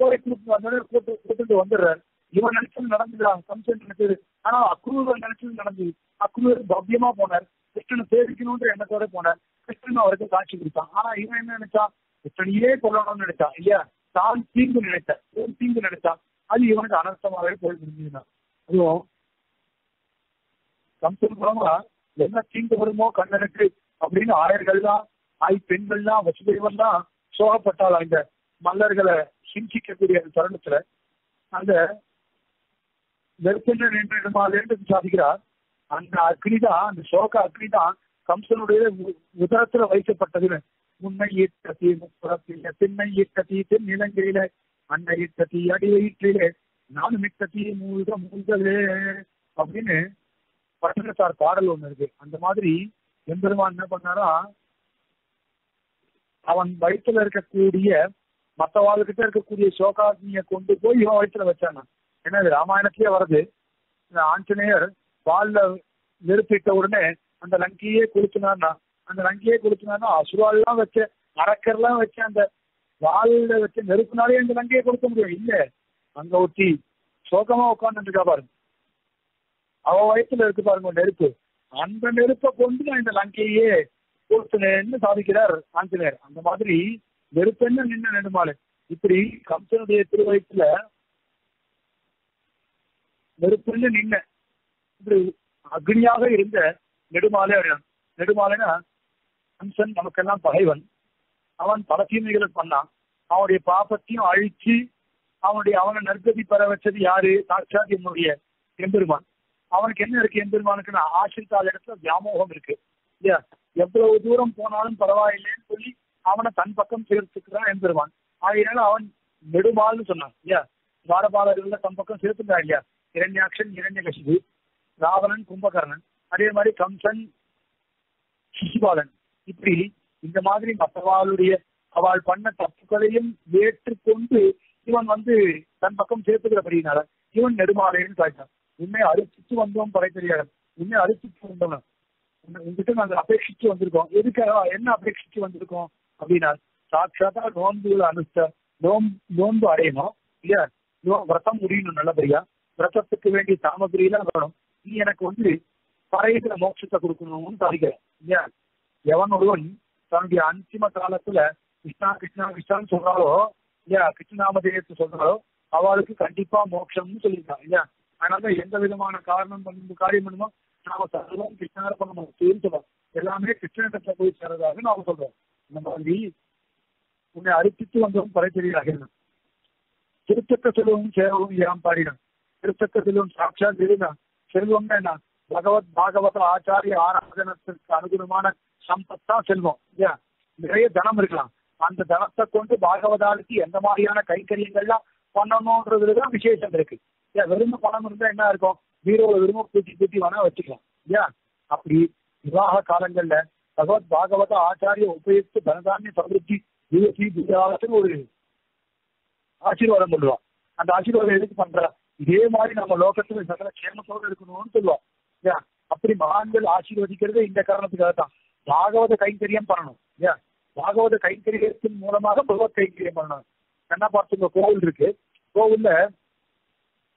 போய் கூட்டு வந்தோடனே கூட்டு கூட்டு வந்துடுறாரு. இவன் நினைச்சது நடந்துதான் கம்சன் நினைச்சது. ஆனா அக்ரூவர் நினைச்சது நடந்தது. அக்ரூவர் பவ்யமா போனார். கிருஷ்ணனை சேவிக்கணும்ன்ற எண்ணத்தோட போனார். கிருஷ்ணன் அவருக்கு காட்சி கொடுத்தான். ஆனா இவன் என்ன நினைச்சான்? கிருஷ்ணனையே கொல்லணும்னு நினைச்சான் இல்லையா? தான் தீங்கு நினைத்தான் ஒரு தீங்கு நினைச்சான். அது இவனுக்கு அனர்த்தமாகவே போய் முடிஞ்சுதான் அதுவும் கம்சன் மூலமா என்ன தீங்கு வருமோ கண்ணனுக்கு அப்படின்னு ஆயர்கள்லாம் ஆய் பெண்கள்லாம் வசுதேவன் தான் இந்த மல்லர்களை சிந்திக்கக்கூடிய அந்த தருணத்துல அந்த வெறுப்பினர் என்று சாதிக்கிறார் அந்த அக்னி தான் அந்த சோக அக்னி தான் கம்சனுடைய உ- உதரத்துல வைக்கப்பட்டதுன்னு. முன்னை ஈட்ட முப்புறத்தில பின்னை ஈட்ட தென் இலங்கையில அன்னை ஈட்ட அடி வயிற்றிலே நானும் இட்ட மூழ்க மூழ்கலே அப்படின்னு பட்டணத்தார் பாடல் ஒண்ணு இருக்கு. அந்த மாதிரி எம்பெருமான் என்ன பண்ணாரா அவன் வயிற்றுல இருக்கக்கூடிய மற்றவாளுக்கிட்ட இருக்கக்கூடிய சோகாக்னியை கொண்டு போய் இவன் வயிற்றுல வச்சானா ஏன்னா இது வருது இந்த ஆஞ்சநேயர் பால்ல நெருப்பிட்ட உடனே அந்த லங்கையே கொளுத்தினார்னா அந்த லங்கையே அசுரால் அசுரால்லாம் வச்ச அரக்கர்லாம் வச்ச அந்த வால்ல வச்ச நெருப்புனாலே அந்த லங்கையை கொடுக்க முடியும். இல்ல அங்க ஒட்டி சோகமா உட்கார்ந்து இருக்கா பாருங்க. அவ வயசுல இருக்கு பாருங்க நெருப்பு. அந்த நெருப்பை கொண்டு நான் இந்த லங்கையே கொடுத்தனேன்னு சாதிக்கிறார் ஆஞ்சநேயர். அந்த மாதிரி நெருப்பென்ன நின்ன நெடுமாளு இப்படி கம்சனுடைய திருவயத்துல நெருப்புன்னு நின்ன இப்படி அக்னியாக இருந்த நெடுமாலை அறியான் நெடுமாலைனா கம்சன் நமக்கெல்லாம் பகைவன். அவன் பல தீமைகளை பண்ணான். அவனுடைய பாப்பத்தையும் அழிச்சு அவனுடைய அவனை நற்கதி பெற வச்சது யாரு? சாட்சாத் என்னுடைய எம்பெருமான். அவனுக்கு என்ன இருக்கு எம்பெருமானுக்குன்னு ஆசிரித்தால் இடத்துல வியாமோகம் இருக்கு. இல்லையா? எவ்வளவு தூரம் போனாலும் பரவாயில்லைன்னு சொல்லி அவனை தன் பக்கம் சேர்த்துக்கிறான் எம்பெருமான் ஆகையினால அவன் நெடுமாள்னு சொன்னான். இல்லையா? துவாரபாலர்கள்ல தன் பக்கம் சேர்த்துட்டான் இல்லையா? இரண்யாக்ஷன் இரண்யகசிபு ராவணன் கும்பகர்ணன் அதே மாதிரி கம்சன் சிசுபாலன். இப்படி இந்த மாதிரி மற்றவாளுடைய அவள் பண்ண தப்புகளையும் ஏற்றுக்கொண்டு இவன் வந்து தன் பக்கம் சேர்த்துக்கிறபடினால இவன் நெடுமாலைன்னு காய்ச்சான் உண்மை அரிசித்து வந்தோம் படை தெரியாது. உண்மை அரிசித்து வந்தோம். உங்ககிட்ட நாங்கள் அபேட்சிச்சு வந்திருக்கோம். எதுக்காக என்ன அபேட்சிச்சு வந்திருக்கோம்? அப்படின்னா சாட்சாத்தா நோன்புகளை அனுஷ்ட நோம் நோன்பு அடையணும். இல்லையா? விரதம் முடியணும் நல்லபடியா. விரதத்துக்கு வேண்டிய சாமகிரியெல்லாம் வேணும். நீ எனக்கு வந்து பறையில மோட்சத்தை கொடுக்கணும்னு சாதிக்கிறேன் இல்லையா? எவன் ஒருவன் தன்னுடைய அந்திம காலத்துல கிருஷ்ணா கிருஷ்ணா கிருஷ்ணான்னு சொல்றாளோ இல்லையா? கிருஷ்ணநாமதேயத்தை சொல்றாளோ அவளுக்கு கண்டிப்பா மோட்சம்னு சொல்லியிருக்கான். இல்லையா? அதனால எந்த விதமான காரணம் பண்ணி காரியம் பண்ணுமோ நாம சர்வம் கிருஷ்ணார்ப்பணம் சொல்லுவோம் எல்லாமே கிருஷ்ணனிடத்துல போய் சேர்றதாக நாம சொல்றோம். இந்த மாதிரி உன்னை அரிப்பித்து வந்தவன் பறை திருத்தக்க செல்வம் சேவகம் யாம் பாடினான். திருத்தக்க செல்வம் சாட்சா இருந்தான் செல்வம் என்ன? பகவத் பாகவத ஆச்சாரிய ஆராதனத்திற்கு அனுகுணமான சம்பத்தா செல்வம். இல்லையா? நிறைய தனம் இருக்கலாம். அந்த தனத்தை கொண்டு பாகவதாலுக்கு எந்த மாதிரியான கைக்கரியங்கள்லாம் பண்ணணும்ன்றதுலதான் விசேஷம் இருக்கு. ஏன் வெறும பணம் இருந்தா என்ன இருக்கும்? பீரோல வெறும கூட்டி கூட்டி வேணா வச்சுக்கலாம் இல்லையா? அப்படி விவாக காலங்கள்ல பகவத் பாகவத ஆச்சாரிய உபயுக்த தனதானிய சமிருத்தி யுவசி துர்காலத்துன்னு ஒரு ஆசீர்வாதம் பண்ணுவான் அந்த ஆசீர்வாதம் எதுக்கு பண்ற? இதே மாதிரி நம்ம லோகத்துல சகல கேமத்தோடு இருக்கணும்னு சொல்லுவோம் இல்லையா? அப்படி மகான்கள் ஆசீர்வதிக்கிறது இந்த காரணத்துக்காக தான் பாகவத கைங்கரியம் பண்ணணும் இல்லையா? பாகவத கைங்கரியத்தின் மூலமாக பகவத் கைங்கரியம் பண்ணணும். என்ன பார்த்துங்க கோவில் இருக்கு. கோவில்ல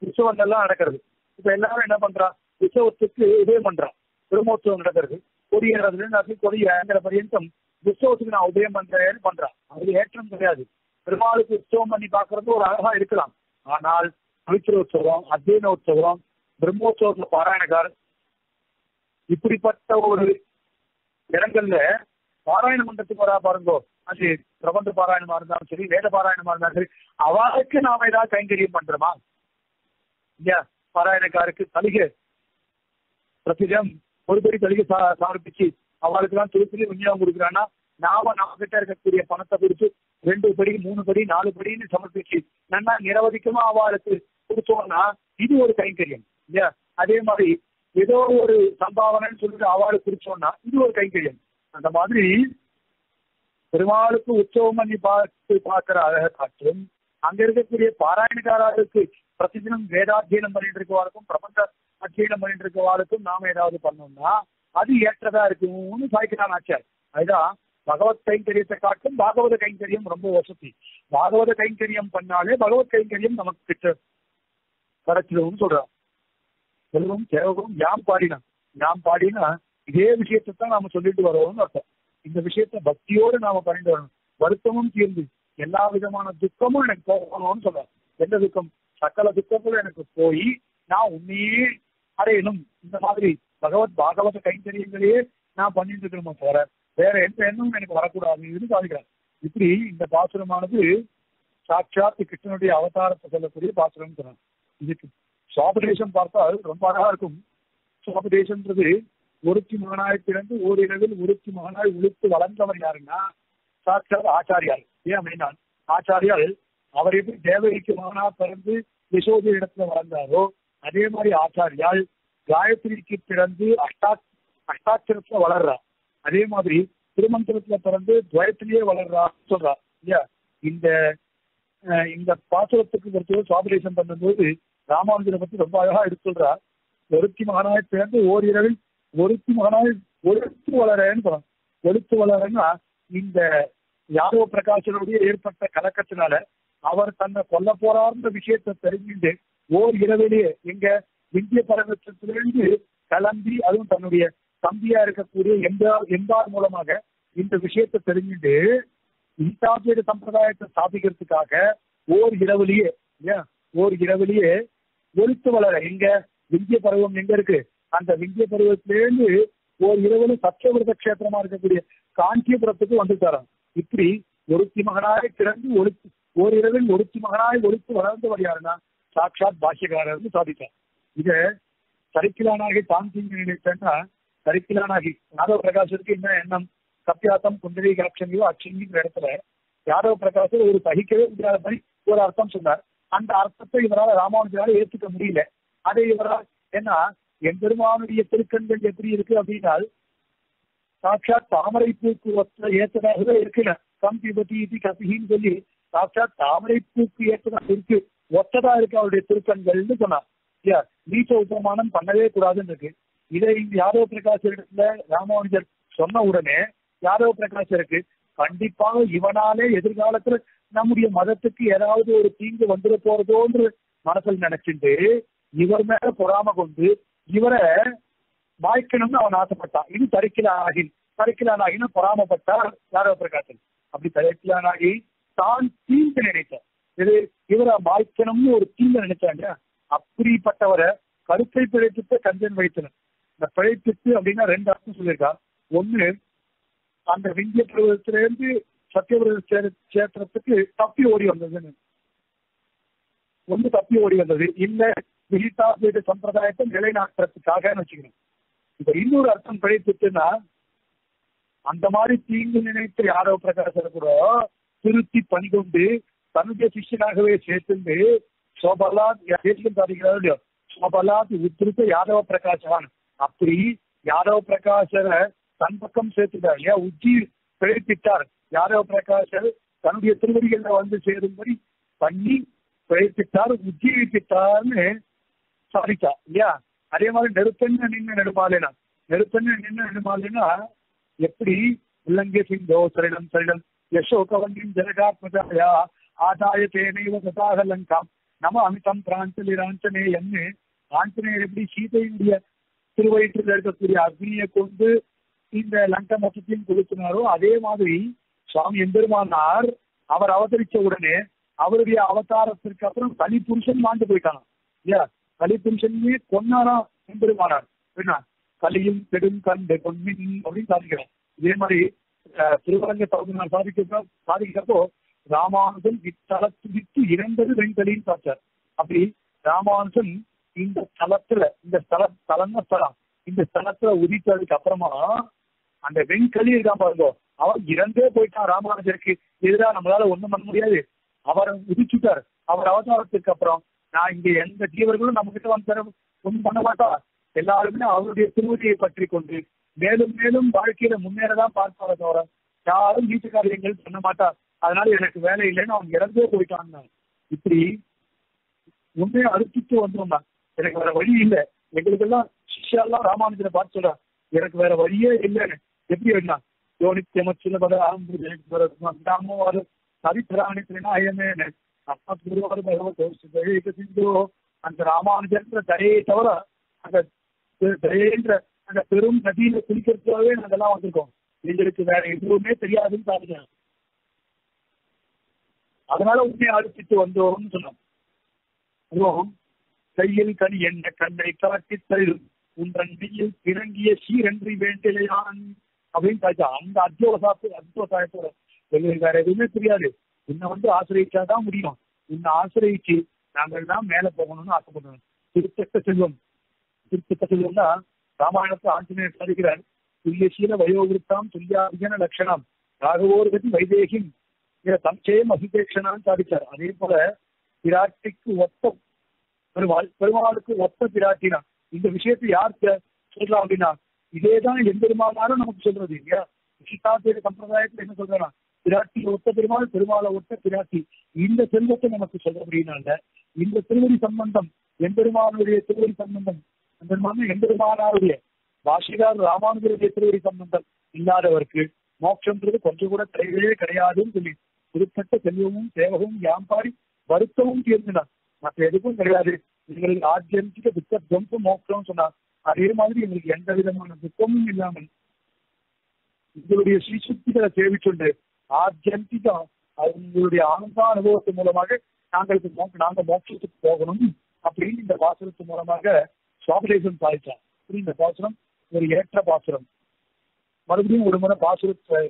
உற்சவங்கள்லாம் நடக்கிறது. இப்ப எல்லாரும் என்ன பண்றா? உற்சவத்துக்கு உதயம் பண்றான் பிரம்மோற்சவம் நடக்கிறது. கொடி ஏறது கொடி பரியந்தம் உற்சவத்துக்கு நான் உதயம் பண்றேன்னு பண்றான் அது ஏற்றம் கிடையாது. பெருமாளுக்கு உற்சவம் பண்ணி பாக்குறது ஒரு அழகா இருக்கலாம். ஆனால் பவித்திர உற்சவம் அத்தியன உற்சவம் பிரம்மோற்சவத்துல பாராயணக்கார் இப்படிப்பட்ட ஒரு இடங்கள்ல பாராயண மன்றத்துக்கு வரா பாருங்கோ. அது பிரபந்த பாராயணமா இருந்தாலும் சரி வேத பாராயணமா இருந்தாலும் சரி அவளுக்கு நாம ஏதாவது கைங்கரியம் பண்றோமா? இல்லையா பாராயணக்காருக்கு சலுகை பிரதிதம் ஒரு படி சலுகை சா- சமர்ப்பிச்சு அவளுக்கு தான் துருப்பிலே விநியோகம் கொடுக்குறான்னா நாம நம்ம கிட்ட இருக்கக்கூடிய பணத்தை கொடுத்து ரெண்டு படி மூணு படி நாலு படின்னு சமர்ப்பிச்சு நல்லா நிரவதிக்கமா அவளுக்கு கொடுத்தோம்னா இது ஒரு கைங்கரியம். இல்லையா? அதே மாதிரி ஏதோ ஒரு சம்பாவனைன்னு சொல்லிட்டு அவளுக்கு கொடுத்தோம்னா இது ஒரு கைங்கரியம். அந்த மாதிரி பெருமாளுக்கு உற்சவம் பண்ணி பார்த்து பார்க்கிற அழகை காட்டும் அங்க இருக்கக்கூடிய பாராயணக்காரர்களுக்கு பிரதிதினம் வேதாத்தியனம் பண்ணிட்டு இருக்கவாளுக்கும் பிரபஞ்ச அத்தியனம் பண்ணிட்டு இருக்கவாளுக்கும் நாம ஏதாவது பண்ணோம்னா அது ஏற்றதா இருக்கும்னு சாய்க்கிறான் ஆச்சார். அதுதான் பகவத் கைங்கரியத்தை காட்டும் பாகவத கைங்கரியம் ரொம்ப வசதி. பாகவத கைங்கரியம் பண்ணாலே பகவத் கைங்கரியம் நமக்கு கிட்ட கிடைச்சிடும்னு சொல்றான். செல்வம் சேவகம் யாம் பாடினா யாம் பாடினா இதே விஷயத்தை தான் நாம சொல்லிட்டு வரோம்னு அர்த்தம். இந்த விஷயத்த பக்தியோடு நாம பண்ணிட்டு வரணும். வருத்தமும் தீர்ந்து எல்லா விதமான துக்கமும் எனக்கு போகணும்னு சொல்றேன் எந்த துக்கம்? சக்கல துக்கங்களும் எனக்கு போய் நான் உண்மையே அடையணும். இந்த மாதிரி பகவத் பாகவத கைங்கரியங்களையே நான் பண்ணிட்டு இருக்கணுமா போற வேற எந்த எண்ணமும் எனக்கு வரக்கூடாதுன்னு சாதிக்கிறார். இப்படி இந்த பாசுரமானது சாட்சாத் கிருஷ்ணனுடைய அவதாரத்தை சொல்லக்கூடிய பாசுரம் சொன்னார். இதுக்கு சுவாபதேசம் பார்த்தால் ரொம்ப அழகா இருக்கும். சுவாபதேசம்ன்றது ஒருத்தி மகனாய் பிறந்து ஓரிரவில் ஒருத்தி மகனாய் உளுத்து வளர்ந்தவர் யாருன்னா சாட்சாத் ஆச்சாரியார். ஏன் அப்படின்னா ஆச்சாரியால் அவர் எப்படி தேவகிக்கு மகனா பிறந்து யசோதி இடத்துல வளர்ந்தாரோ அதே மாதிரி ஆச்சாரியால் காயத்ரிக்கு பிறந்து அஷ்டா அஷ்டாட்சரத்துல வளர்றா அதே மாதிரி திருமந்திரத்துல பிறந்து துவயத்திலேயே வளர்றா சொல்றா இல்லையா? இந்த இந்த பாசுரத்துக்கு பொறுத்தவரை சுவாபதேசம் பண்ணும்போது ராமானுஜரை பத்தி ரொம்ப அழகா எடுத்து சொல்றா ஒருத்தி மகனாய் பிறந்து ஓரிரவில் ஒருத்தி மகனாய் ஒழுத்து வளரன்னு சொல்றாங்க ஒழுத்து வளரன்னா இந்த யாதவ பிரகாசனுடைய ஏற்பட்ட கலக்கத்தினால அவர் தன்னை கொல்ல போறார்ன்ற விஷயத்தை தெரிஞ்சுட்டு ஓர் இரவிலேயே எங்க இந்திய பரவத்திலிருந்து கிளம்பி அதுவும் தன்னுடைய தம்பியா இருக்கக்கூடிய எம்பார் எம்பார் மூலமாக இந்த விஷயத்தை தெரிஞ்சுட்டு இந்தாபீடு சம்பிரதாயத்தை ஸ்தாபிக்கிறதுக்காக ஓர் இரவிலேயே ஓர் இரவிலேயே ஒழித்து வளர எங்க விந்திய பருவம் எங்க இருக்கு? அந்த விந்திய பருவத்திலேருந்து ஓர் இரவுல சத்தியவிரத கஷேத்திரமா இருக்கக்கூடிய காஞ்சிபுரத்துக்கு வந்து வந்துட்டாராம். இப்படி ஒருத்தி மகனாய் பிறந்து ஒழுத்து ஓரிரவில் ஒருத்தி மகனாய் ஒழுத்து வளர்ந்தவர் யாருன்னா? சாட்சாத் பாஷ்யக்காரர்னு சாதித்தார். இத சரிக்கிலானாகி தாந்திங்க நினைத்தேன்னா சரிக்கிலானாகி யாதவ பிரகாசருக்கு என்ன எண்ணம்? சத்தியாத்தம் குண்டலி கலட்சங்கியோ அச்சங்கிற இடத்துல யாதவ பிரகாசர் ஒரு சகிக்கவே முடியாத மாதிரி ஒரு அர்த்தம் சொன்னார். அந்த அர்த்தத்தை இவரால் ராமானுஜரால் ஏற்றுக்க முடியல. அதை இவரால் ஏன்னா எம்பெருமானுடைய திருக்கண்கள் எப்படி இருக்கு அப்படின்னால் சாட்சாத் தாமரை பூக்கு ஒத்த ஏற்றதாகவே இருக்குல்ல கம் பிபதி இது கசிகின்னு சொல்லி சாட்சாத் தாமரை பூக்கு ஏற்றதாக இருக்கு ஒத்ததா இருக்கு அவருடைய திருக்கண்கள்னு சொன்னார் இல்லையா நீச்ச உபமானம் பண்ணவே கூடாதுன்னு இருக்கு இதை இந்த யாதவ பிரகாஷ் இடத்துல ராமானுஜர் சொன்ன உடனே யாதவ பிரகாஷருக்கு கண்டிப்பாக இவனாலே எதிர்காலத்துல நம்முடைய மதத்துக்கு ஏதாவது ஒரு தீங்கு வந்துட போறதோன்று மனசில் நினைச்சிட்டு இவர் மேல பொறாம கொண்டு இவரை வாய்க்கணும்னு அவன் ஆசைப்பட்டான். இது தரிக்கிலானாகி தரிக்கிலானாகின்னு பொறாமப்பட்டார் யாதவ பிரகாசன். அப்படி தரிக்கிலானாகி தான் தீங்கு நினைத்தார். இது இவரை வாய்க்கணும்னு ஒரு தீங்கு நினைச்சாங்க. அப்படிப்பட்டவரை கருத்தை பிழைப்பித்த கஞ்சன் வைத்தனர். இந்த பிழைப்பித்து அப்படின்னா ரெண்டு அர்த்தம் சொல்லியிருக்கா. ஒண்ணு அந்த விந்திய பருவத்திலிருந்து சத்தியவிரத சே- சேத்திரத்துக்கு தப்பி ஓடி வந்ததுன்னு. ஒன்று தப்பி ஓடி வந்தது. இல்ல விகிதா வீட்டு சம்பிரதாயத்தை நிலைநாட்டுறதுக்காக வச்சுக்கணும். இப்ப இன்னொரு அர்த்தம் பிழைத்துட்டுன்னா அந்த மாதிரி தீங்கு நினைத்து யாரோ பிரகாசர் கூட திருத்தி பணிகொண்டு தன்னுடைய சிஷ்யனாகவே சேர்த்துண்டு சோபலாத் தேசியம் சாதிக்கிறார் இல்லையோ? சோபலாத் உத்திருத்த யாதவ பிரகாசவான். அப்படி யாதவ பிரகாசரை தன் பக்கம் சேர்த்துட்டார் இல்லையா உச்சி பிழைப்பித்தார் யாதவ பிரகாசர் தன்னுடைய திருவடிகள்ல வந்து சேரும்படி பண்ணி பிழைப்பித்தார் உஜ்ஜீவிப்பித்தார்னு சாதித்தார் இல்லையா? அதே மாதிரி நெருப்பெண்ண நின்று நெடுமாலினா நெருப்பெண்ண நின்று நெடுமாலினா எப்படி? உள்ளங்கே சிங்கோ சரிடம் சரிடம் யசோகவன்யம் ஜனகாத்மஜாயா ஆதாய தேனைவ சதாக லங்காம். நம அமிதம் பிராஞ்சலி ராஞ்சனேயன்னு ஆஞ்சநேயர் எப்படி சீதையினுடைய திருவயிற்றில் இருக்கக்கூடிய அக்னியை கொண்டு இந்த லங்கா மொத்தத்தையும் கொடுத்தினாரோ அதே மாதிரி சுவாமி எம்பெருமானார் அவர் அவதரிச்ச உடனே அவருடைய அவதாரத்திற்கு அப்புறம் தனி புருஷன் மாண்டு போயிட்டாங்க இல்லையா? கலிப்பும் புருஷனே கொன்னாராம் பெருமானார் என்ன கலியும் பெரும் கண்டு பொன்மின் அப்படின்னு சாதிக்கிறோம். இதே மாதிரி திருவரங்க பகுதியினால் சாதிக்க சாதிக்கிறப்போ ராமானுஜன் இத்தலத்து விட்டு இறந்தது வெண்கலின்னு பார்த்தார் அப்படி ராமானுஜன் இந்த ஸ்தலத்துல இந்த ஸ்தல ஸ்தலம்னா ஸ்தலம் இந்த ஸ்தலத்துல உதித்ததுக்கு அப்புறமா அந்த வெண்கலி இருக்கான் பாருங்க அவர் இறந்தே போயிட்டான் ராமானுஜருக்கு. எதிராக நம்மளால ஒண்ணும் பண்ண முடியாது. அவர் உதிச்சுட்டார். அவர் அவதாரத்துக்கு அப்புறம் நான் இங்க எந்த ஜீவர்களும் நம்ம கிட்ட வந்து தர பண்ண மாட்டா எல்லாருமே அவருடைய திருவடியை பற்றி கொண்டு மேலும் மேலும் வாழ்க்கையில முன்னேறதான் பார்ப்பார தவிர யாரும் வீட்டு காரியங்கள் பண்ண மாட்டா. அதனால எனக்கு வேலை இல்லைன்னு அவன் இறந்தே போயிட்டாங்க இப்படி உண்மையை அறுத்துட்டு வந்தோம்னா எனக்கு வேற வழி இல்லை. எங்களுக்கெல்லாம் சிஷ்யாலாம் ராமானுஜனை பார்த்து சொல்றா எனக்கு வேற வழியே இல்லைன்னு. எப்படி வேணா யோனித்யமச்சில பத ஆரம்போ அது சரித்திராணித்தினா ஐயமே அப்பா பகவத் அந்த ராமானுஜன்ற தரையை தவிர அந்த தரையன்ற அந்த பெரும் நதியில குளிக்கிறதுக்காகவே நாங்கெல்லாம் வந்திருக்கோம் எங்களுக்கு வேற எதுவுமே தெரியாதுன்னு பாருங்க அதனால உண்மையை அழிச்சிட்டு வந்தோம்னு சொன்னோம் அதுவும் கையில் கனி என்ன கண்ணை காட்டி தரும் உன்றன் நெய்யில் பிறங்கிய சீரன்றி வேண்டிலையான் அப்படின்னு சாய்ச்சா அந்த அத்தியோசாத்து அத்தியோசாயத்தோட எங்களுக்கு வேற எதுவுமே தெரியாது உன்னை வந்து ஆசிரியச்சாதான் முடியும். உன்னை ஆசிரியச்சு நாங்கள் தான் மேல போகணும்னு ஆசைப்படுறோம். திருத்தக்க செல்வம். திருத்தக்க செல்வம்னா ராமாயணத்தை ஆஞ்சநேயர் சாதிக்கிறார் துல்லியசீல வயோவிருத்தாம் துல்லியாதிகன லட்சணம் ராகவோர்கதி வைதேகிம் இதை சம்சயம் சாதிச்சார் அதே போல பிராட்டிக்கு ஒத்த பெருமாள் பெருமாளுக்கு ஒத்த பிராட்டினா இந்த விஷயத்தை யார் சொல்லலாம் அப்படின்னா இதேதான் எம்பெருமானாலும் நமக்கு சொல்றது இல்லையா? விசிஷ்டாத்திர சம்பிரதாயத்துல என்ன சொல்றேன்னா பிராட்டி ஒத்த பெருமாள் பெருமாளை ஒட்ட பிராட்டி. இந்த செல்வத்தை நமக்கு சொல்றபடினால இந்த திருவடி சம்பந்தம் எம்பெருமானுடைய திருவடி சம்பந்தம் எம்பெருமான எம்பெருமானாருடைய பாஷிகார் ராமானுஜருடைய திருவடி சம்பந்தம் இல்லாதவருக்கு மோட்சம்ன்றது கொஞ்சம் கூட கிடையவே கிடையாதுன்னு சொல்லி குறிப்பிட்ட செல்வமும் சேவகமும் யாம்பாடி வருத்தமும் தீர்ந்தினார். மற்ற எதுக்கும் கிடையாது. எங்களுக்கு ஆத்தியந்திக துக்க துவம்சம் மோட்சம் சொன்னார். அதே மாதிரி எங்களுக்கு எந்த விதமான துக்கமும் இல்லாமல் உங்களுடைய ஸ்ரீசுக்திகளை சேவிச்சுண்டு ஆத்தியந்திக அவங்களுடைய ஆனந்த அனுபவத்து மூலமாக நாங்களுக்கு நாங்க மோட்சத்துக்கு போகணும் அப்படின்னு இந்த பாசுரத்து மூலமாக சுவாமிதேசன் சாதிச்சார் இந்த பாசுரம் ஒரு ஏற்ற பாசுரம். மறுபடியும் ஒரு முறை பாசுரத்தை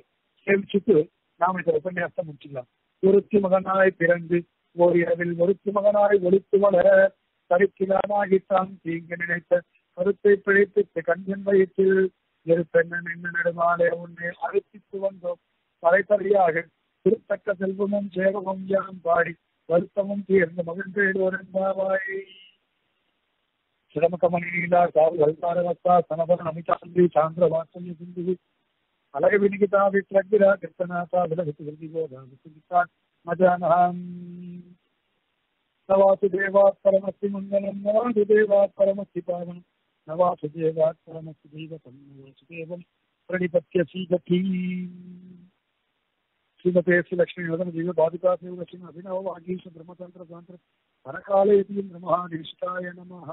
சேமிச்சுட்டு நாம இந்த உபன்யாசத்தை முடிச்சுக்கலாம். ஒருத்தி மகனாய் பிறந்து ஓர் இரவில் ஒருத்தி மகனாய் ஒழித்து வளர கருக்கிலாமாகித்தான் தீங்கு நினைத்த கருத்தை பிழைத்து கண்கன் வயிற்றில் இரு பெண்ணன் என்ன நடுமாலே உன்னை அழைத்து வந்தோம். தலைப்பறியாக திருத்தக்க செல்வமும் சேவமும் யாம் பாடி வருத்தமும் தீர்ந்து மகிழ்ந்தேடு ஒருங்காவாய் சிரமகமனீலா காவு வல்பாரவத்தா சனபன அமிதாந்தி சாந்திர வாசல்ய சிந்து அலக விநிகிதா வித்ரகிரா கிருத்தநாதா விலகித்து விருதிகோதா விசுகித்தான் மஜானஹாம். நவாசுதேவாத் பரமஸ்தி மங்கலம் நவாசுதேவாத் பரமஸ்தி பாவனம். நவாசுதேவாத் பரமஸ்தி தெய்வதம் நவாசுதேவம். பிரணிபத்திய சீகதி ஸ்ரீமதே லட்சுமி வதன ஜீவ பாதுகா தேவ லட்சுமி அபினவ வாகீஷ பிரம்மதந்திர சாந்திர பரகாலே பிரம்மஹாதீஷ்டாய நமஹ